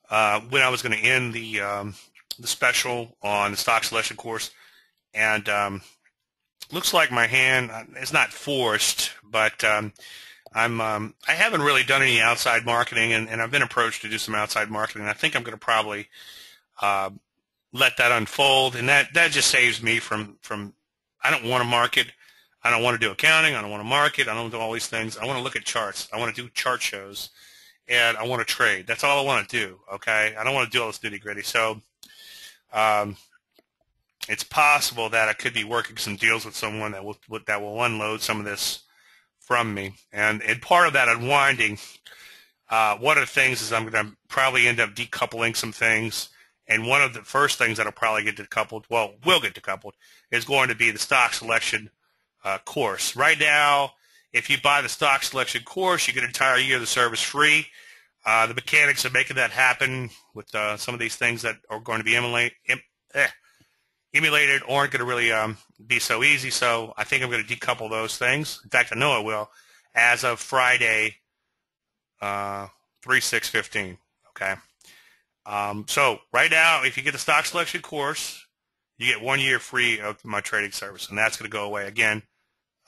A: uh, when I was going to end the um, the special on the stock selection course, and um, looks like my hand is not forced, but um, I'm um, I haven't really done any outside marketing, and, and I've been approached to do some outside marketing. I think I'm going to probably uh, let that unfold, and that that just saves me from from. I don't want to market. I don't want to do accounting. I don't want to market. I don't do all these things. I want to look at charts. I want to do chart shows, and I want to trade. That's all I want to do. Okay, I don't want to do all this nitty gritty. So, um, it's possible that I could be working some deals with someone that will that will unload some of this from me. And, and part of that unwinding, uh, one of the things is I'm going to probably end up decoupling some things. And one of the first things that'll probably get decoupled, well, will get decoupled, is going to be the stock selection uh, course. Right now, if you buy the stock selection course, you get an entire year of the service free. Uh, the mechanics of making that happen with uh, some of these things that are going to be emulate, em, eh, emulated aren't going to really um, be so easy. So I think I'm going to decouple those things. In fact, I know I will as of Friday, uh, 3-6-15. Okay. Um, so right now, if you get the stock selection course, you get one year free of my trading service, and that's going to go away again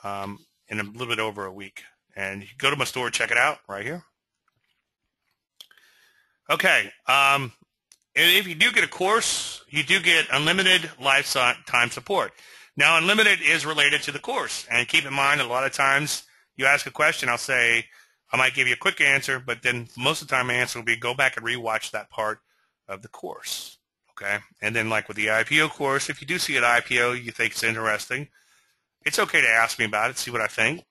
A: um, in a little bit over a week. And you go to my store, check it out right here. Okay. Um, and if you do get a course, you do get unlimited lifetime support. Now, unlimited is related to the course. And keep in mind, a lot of times you ask a question, I'll say, I might give you a quick answer, but then most of the time my answer will be go back and rewatch that part of the course. Okay? And then like with the IPO course, if you do see an IPO you think it's interesting, it's okay to ask me about it, see what I think.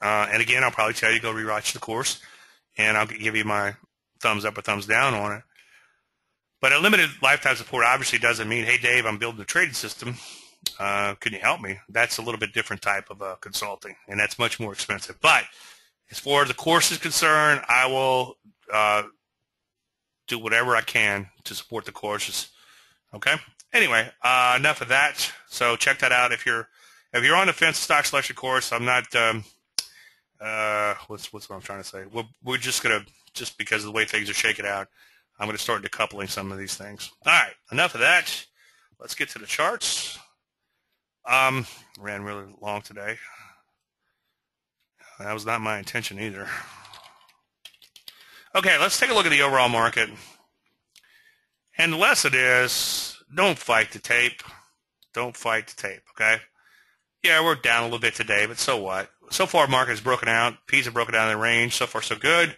A: Uh, and again, I'll probably tell you go rewatch the course, and I'll give you my thumbs up or thumbs down on it. But a limited lifetime support obviously doesn't mean, hey, Dave, I'm building a trading system. Uh, can you help me? That's a little bit different type of uh, consulting, and that's much more expensive. But as far as the course is concerned, I will uh, do whatever I can to support the courses. Okay. Anyway, uh, enough of that. So check that out if you're if you're on the fence stock selection course. I'm not. Um, uh, what's what's what I'm trying to say? We're we're just gonna just because of the way things are shaking out. I'm going to start decoupling some of these things. All right, enough of that. Let's get to the charts. Um, ran really long today. That was not my intention either. Okay, let's take a look at the overall market. And the lesson is, don't fight the tape. Don't fight the tape, okay? Yeah, we're down a little bit today, but so what? So far, market has broken out. P's have broken down in the range. So far, so good.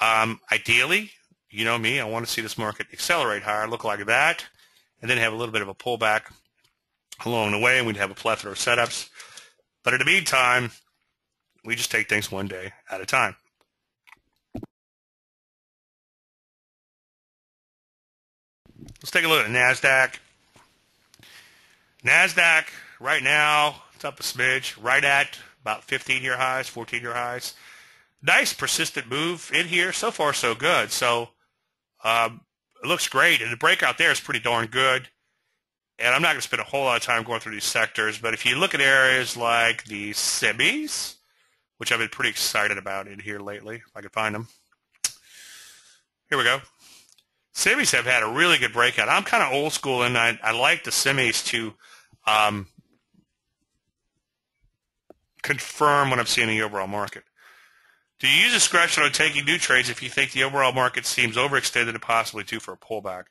A: Um, ideally, you know me, I want to see this market accelerate higher, look like that, and then have a little bit of a pullback along the way, and we'd have a plethora of setups. But in the meantime, we just take things one day at a time. let's take a look at NASDAQ. NASDAQ right now, it's up a smidge, right at about 15-year highs, 14-year highs. Nice persistent move in here. So far, so good. So um, it looks great. And the breakout there is pretty darn good. And I'm not going to spend a whole lot of time going through these sectors, but if you look at areas like the semis, which I've been pretty excited about in here lately, if I can find them. Here we go. Semis have had a really good breakout. I'm kind of old school, and I, I like the semis to um, confirm what I'm seeing in the overall market. Do you use discretion on taking new trades if you think the overall market seems overextended and possibly due for a pullback?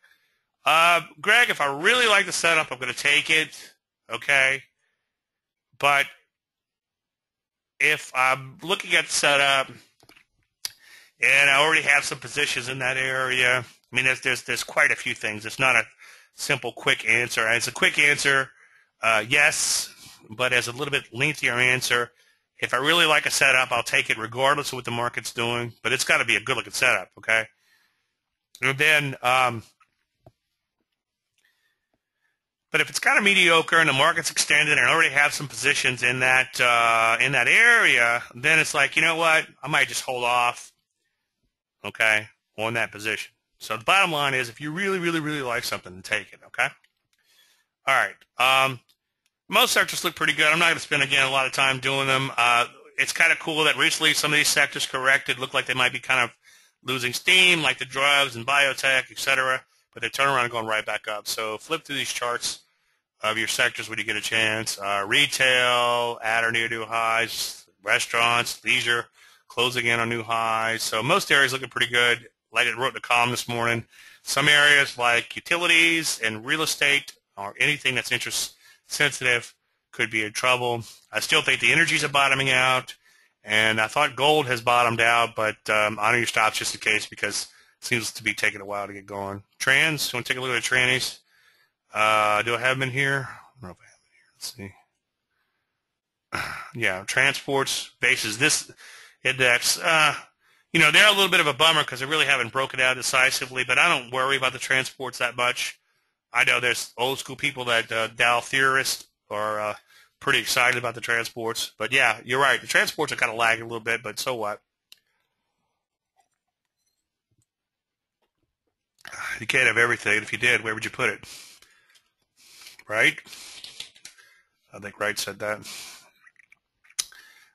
A: Uh, Greg, if I really like the setup, I'm going to take it. Okay. But if I'm looking at the setup and I already have some positions in that area, I mean, there's, there's, there's quite a few things. It's not a simple, quick answer. It's a quick answer, uh, yes, but as a little bit lengthier answer, if I really like a setup, I'll take it regardless of what the market's doing, but it's got to be a good-looking setup, okay? And then um, but if it's kind of mediocre and the market's extended and I already have some positions in that uh, in that area, then it's like, you know what? I might just hold off, okay, on that position. So the bottom line is, if you really, really, really like something, take it, okay? All right. Um, most sectors look pretty good. I'm not going to spend, again, a lot of time doing them. Uh, it's kind of cool that recently some of these sectors corrected, look like they might be kind of losing steam, like the drugs and biotech, et cetera but they turn around and going right back up. So flip through these charts of your sectors when you get a chance. Uh, retail at or near new highs, restaurants, leisure closing in on new highs. So most areas looking pretty good. Like I wrote in the column this morning, some areas like utilities and real estate or anything that's interest sensitive could be in trouble. I still think the energies are bottoming out, and I thought gold has bottomed out, but um, honor your stops just in case because it Seems to be taking a while to get going. Trans, you want to take a look at the trannies? Uh, do I have them in here? I don't know if I have them here. Let's see. *sighs* Yeah, transports, bases. This index, uh, you know, they're a little bit of a bummer because they really haven't broken out decisively, but I don't worry about the transports that much. I know there's old school people that uh, Dow theorists are uh, pretty excited about the transports. But yeah, you're right. The transports are kind of lagging a little bit, but so what? You can't have everything. If you did, where would you put it? Right? I think Wright said that.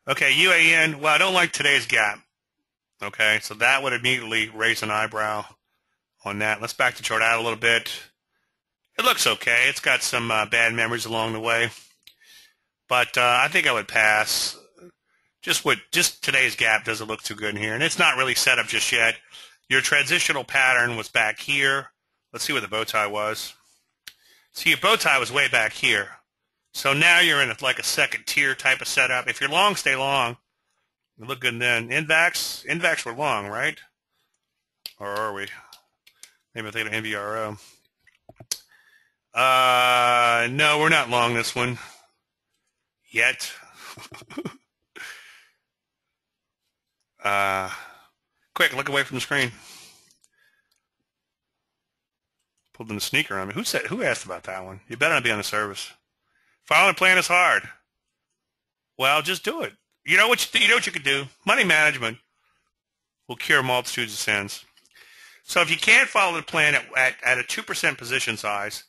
A: Okay, UAN. Well, I don't like today's gap. Okay, so that would immediately raise an eyebrow on that. Let's back the chart out a little bit. It looks okay. It's got some uh, bad memories along the way. But uh, I think I would pass. Just what just today's gap doesn't look too good in here, and it's not really set up just yet. Your transitional pattern was back here. Let's see where the bow tie was. See, your bow tie was way back here. So now you're in a, like a second tier type of setup. If you're long, stay long. You look good then. Invax, Invax were long, right? Or are we? Maybe I'm thinking of NVRO. Uh, no, we're not long this one. Yet. *laughs* uh, Quick, look away from the screen. Pulled in the sneaker on me. Who said? Who asked about that one? You better not be on the service. Following a plan is hard. Well, just do it. You know what you, you know what you could do. Money management will cure multitudes of sins. So if you can't follow the plan at, at, at a 2% position size,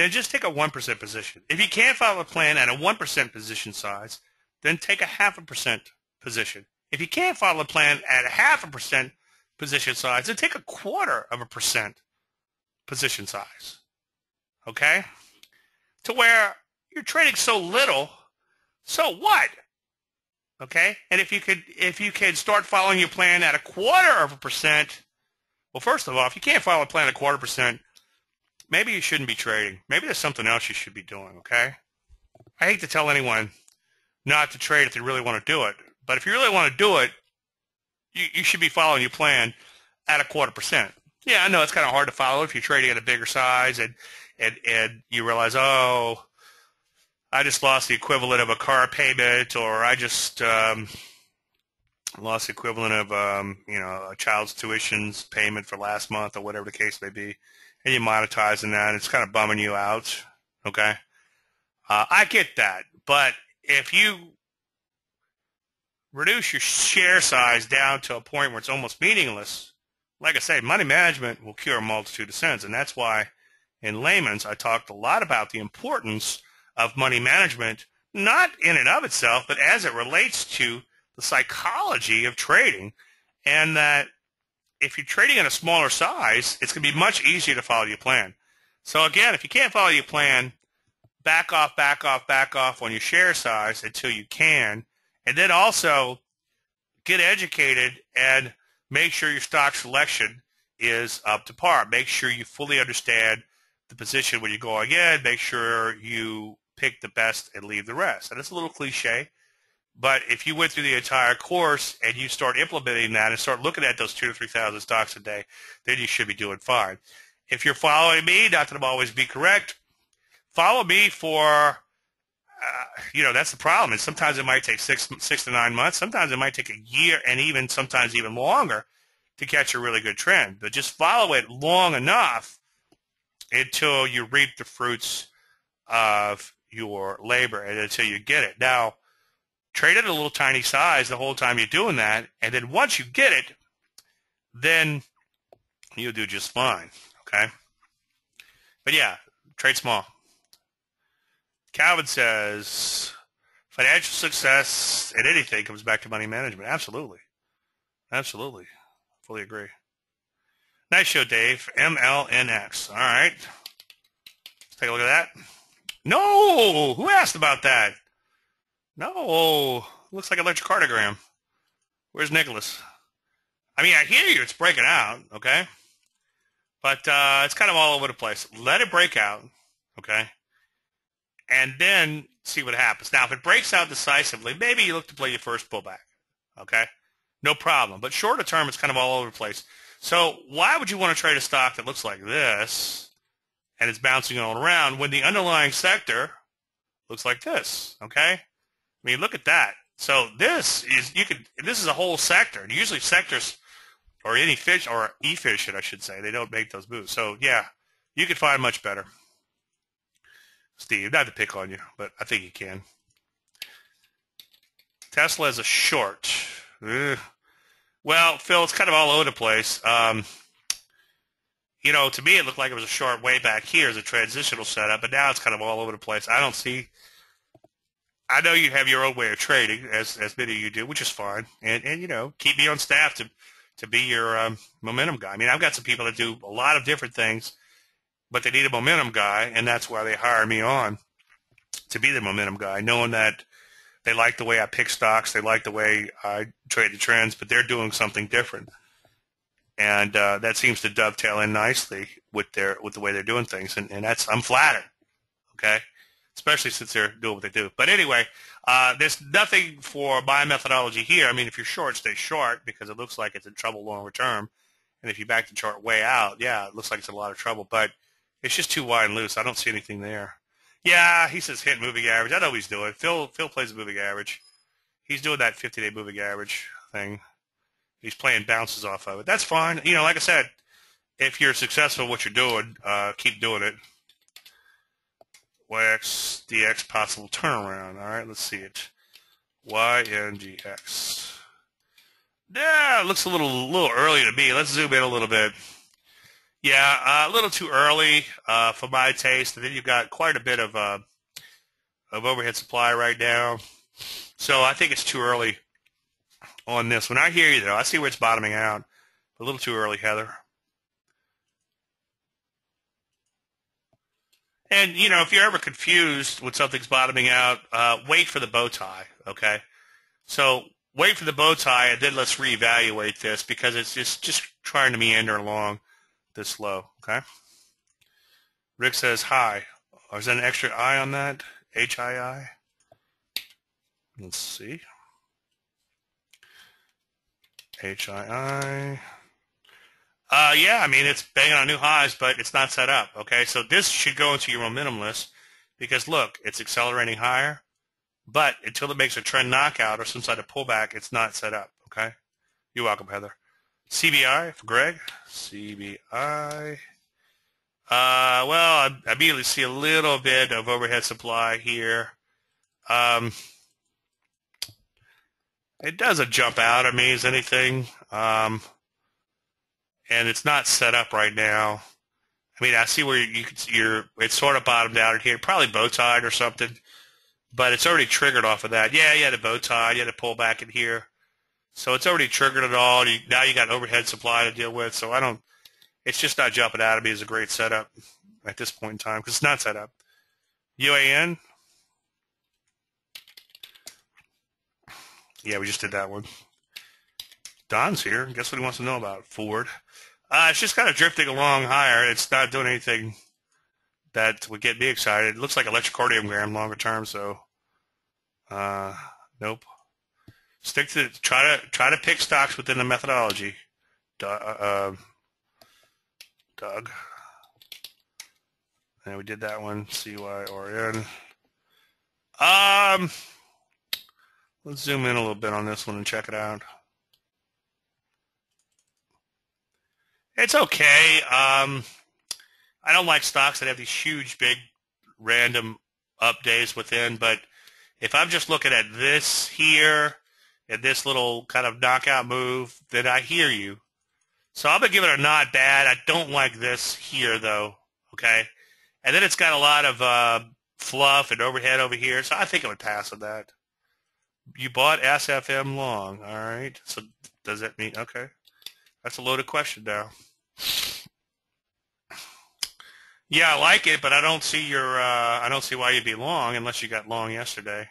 A: then just take a 1% position. If you can't follow the plan at a 1% position size, then take a half a percent position. If you can't follow a plan at a half a percent position size, then take a quarter of a percent position size. Okay? To where you're trading so little, so what? Okay? And if you could if you could start following your plan at a quarter of a percent, well first of all, if you can't follow a plan at a quarter percent, maybe you shouldn't be trading. Maybe there's something else you should be doing, okay? I hate to tell anyone not to trade if they really want to do it. But if you really want to do it, you, you should be following your plan at a quarter percent. Yeah, I know it's kind of hard to follow if you're trading at a bigger size and, and, and you realize, oh, I just lost the equivalent of a car payment or I just, um, lost the equivalent of um, you know a child's tuition's payment for last month or whatever the case may be, and you're monetizing that. And it's kind of bumming you out. Okay, uh, I get that, but if you reduce your share size down to a point where it's almost meaningless, like I say, money management will cure a multitude of sins, and that's why in layman's I talked a lot about the importance of money management, not in and of itself, but as it relates to the psychology of trading, and that if you're trading at a smaller size, it's going to be much easier to follow your plan. So again, if you can't follow your plan, back off, back off, back off on your share size until you can, and then also get educated and make sure your stock selection is up to par. Make sure you fully understand the position when you're going in. Make sure you pick the best and leave the rest. And it's a little cliche, but if you went through the entire course and you start implementing that and start looking at those two to three thousand stocks a day, then you should be doing fine. If you're following me, not that I'm always be correct, follow me for, uh, you know, that's the problem. And sometimes it might take six six to nine months. Sometimes it might take a year, and even sometimes even longer to catch a really good trend. But just follow it long enough until you reap the fruits of your labor and until you get it. Now trade it at a little tiny size the whole time you're doing that, and then once you get it, then you'll do just fine. Okay? But yeah, trade small. Calvin says financial success in anything comes back to money management. Absolutely. Absolutely. Fully agree. Nice show, Dave. MLNX. All right. Let's take a look at that. No! Who asked about that? No, looks like electrocardiogram. Where's Nicholas? I mean, I hear you. It's breaking out, okay? But uh, it's kind of all over the place. Let it break out, okay? And then see what happens. Now, if it breaks out decisively, maybe you look to play your first pullback, okay? No problem. But shorter term, it's kind of all over the place. So why would you want to trade a stock that looks like this and it's bouncing all around when the underlying sector looks like this, okay? I mean, look at that. So this is you could this is a whole sector. And usually sectors or any fish or efficient, I should say, they don't make those moves. So yeah, you could find much better. Steve, not to pick on you, but I think you can. Tesla is a short. Ugh. Well, Phil, it's kind of all over the place. Um, you know, to me, it looked like it was a short way back here as a transitional setup, but now it's kind of all over the place. I don't see I know you have your own way of trading, as as many of you do, which is fine. And and you know, keep me on staff to to be your um, momentum guy. I mean, I've got some people that do a lot of different things, but they need a momentum guy, and that's why they hire me on to be the momentum guy, knowing that they like the way I pick stocks, they like the way I trade the trends, but they're doing something different, and uh, that seems to dovetail in nicely with their with the way they're doing things, and, and that's I'm flattered. Okay especially since they're doing what they do. But anyway, uh, there's nothing for my methodology here. I mean, if you're short, stay short because it looks like it's in trouble longer term. And if you back the chart way out, yeah, it looks like it's in a lot of trouble. But it's just too wide and loose. I don't see anything there. Yeah, he says hit moving average. I know he's doing. Phil Phil plays a moving average. He's doing that 50-day moving average thing. He's playing bounces off of it. That's fine. You know, like I said, if you're successful with what you're doing, uh, keep doing it. YX DX possible turnaround. All right, let's see it. YNGX. Yeah, it looks a little a little early to me. Let's zoom in a little bit. Yeah, uh, a little too early uh, for my taste. And then you've got quite a bit of uh, of overhead supply right now. So I think it's too early on this. When I hear you, though, I see where it's bottoming out. A little too early, Heather. And you know, if you're ever confused when something's bottoming out, uh, wait for the bow tie. Okay, so wait for the bow tie, and then let's reevaluate this because it's just just trying to meander along this low. Okay. Rick says hi. Or is that an extra I on that? H I I. Let's see. H I I. Uh, yeah, I mean, it's banging on new highs, but it's not set up, okay? So this should go into your momentum list because, look, it's accelerating higher, but until it makes a trend knockout or some sort of pullback, it's not set up, Okay. You're welcome, Heather. CBI for Greg. CBI. Uh, well, I, immediately see a little bit of overhead supply here. Um, it doesn't jump out at me as anything. Um, and it's not set up right now. I mean, I see where you can you're, it's sort of bottomed out in here, probably bow tied or something, but it's already triggered off of that. Yeah, you had a bow tie, you had a pull back in here. So it's already triggered it all. You, now you got overhead supply to deal with. So I don't, it's just not jumping out at me as a great setup at this point in time because it's not set up. UAN. Yeah, we just did that one. Don's here. Guess what he wants to know about? Ford. Uh, it's just kind of drifting along higher. It's not doing anything that would get me excited. It looks like electrocardiogram longer term, so uh, nope. Stick to try to try to pick stocks within the methodology. Doug. Uh, Doug. And we did that one. C Y or N. Um, let's zoom in a little bit on this one and check it out. It's okay. Um, I don't like stocks that have these huge, big, random up days within, but if I'm just looking at this here and this little kind of knockout move, then I hear you. So I'm to give it a not bad. I don't like this here, though, okay? And then it's got a lot of uh, fluff and overhead over here, so I think it would pass on that. You bought SFM long, all right? So does that mean, okay. That's a loaded question now. Yeah, I like it, but I don't see your. Uh, I don't see why you'd be long unless you got long yesterday.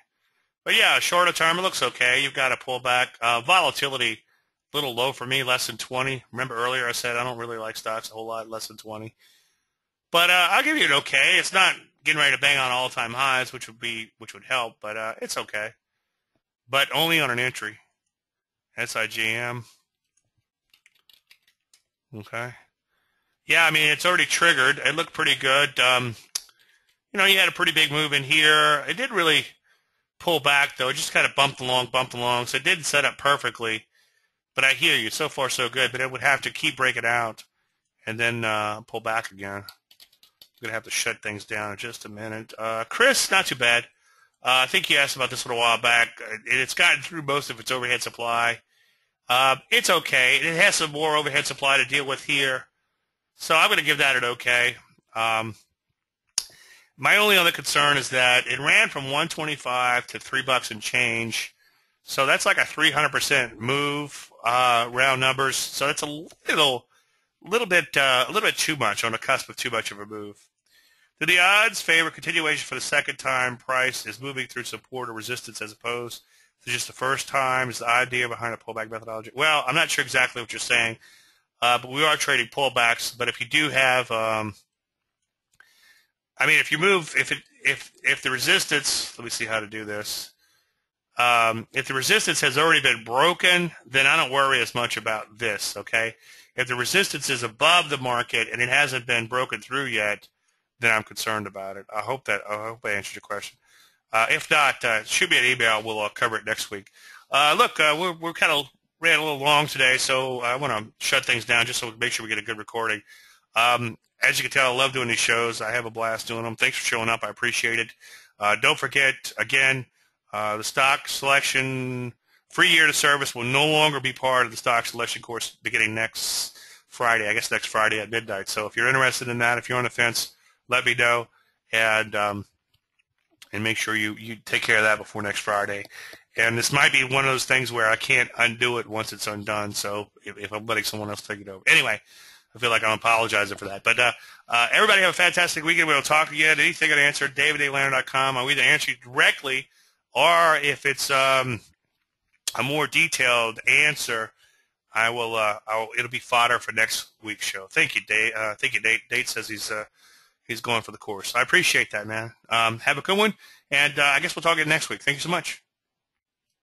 A: But yeah, shorter term it looks okay. You've got a pullback. Uh, volatility a little low for me, less than 20. Remember earlier I said I don't really like stocks a whole lot less than 20. But uh, I'll give you an okay. It's not getting ready to bang on all-time highs, which would be which would help, but uh, it's okay. But only on an entry. SIGM. Okay. Yeah, I mean, it's already triggered. It looked pretty good. Um, you know, you had a pretty big move in here. It did really pull back, though. It just kind of bumped along, bumped along. So it didn't set up perfectly. But I hear you. So far, so good. But it would have to keep breaking out and then uh, pull back again. I'm going to have to shut things down in just a minute. Uh, Chris, not too bad. Uh, I think you asked about this a little while back. It's gotten through most of its overhead supply. Uh, it's okay. It has some more overhead supply to deal with here. So I'm going to give that an okay. Um, my only other concern is that it ran from 125 to three bucks and change. So that's like a 300% move, uh, round numbers. So that's a little, little bit, uh, a little bit too much on the cusp of too much of a move. Do the odds favor continuation for the second time price is moving through support or resistance as opposed to just the first time? Is the idea behind a pullback methodology? Well, I'm not sure exactly what you're saying. Uh, but we are trading pullbacks. But if you do have, um, I mean, if you move, if it, if if the resistance, let me see how to do this. Um, if the resistance has already been broken, then I don't worry as much about this. Okay. If the resistance is above the market and it hasn't been broken through yet, then I'm concerned about it. I hope that I hope I answered your question. Uh, if not, uh, shoot me an email. We'll uh, cover it next week. Uh, look, uh, we're we're kind of ran a little long today, so I want to shut things down just so we make sure we get a good recording. Um, as you can tell, I love doing these shows. I have a blast doing them. Thanks for showing up. I appreciate it. Uh, don't forget, again, uh, the stock selection free year to service will no longer be part of the stock selection course beginning next Friday. I guess next Friday at midnight. So if you're interested in that, if you're on the fence, let me know, and um, and make sure you you take care of that before next Friday. And this might be one of those things where I can't undo it once it's undone. So if, if I'm letting someone else take it over. Anyway, I feel like I'm apologizing for that. But uh, uh, everybody have a fantastic weekend. We'll talk again. Anything I answer, davelandry.com. I'll either answer you directly or if it's um, a more detailed answer, I will. Uh, I'll, it'll be fodder for next week's show. Thank you, Dave. Uh, thank you, Dave. Dave says he's uh, he's going for the course. I appreciate that, man. Um, have a good one, and uh, I guess we'll talk again next week. Thank you so much.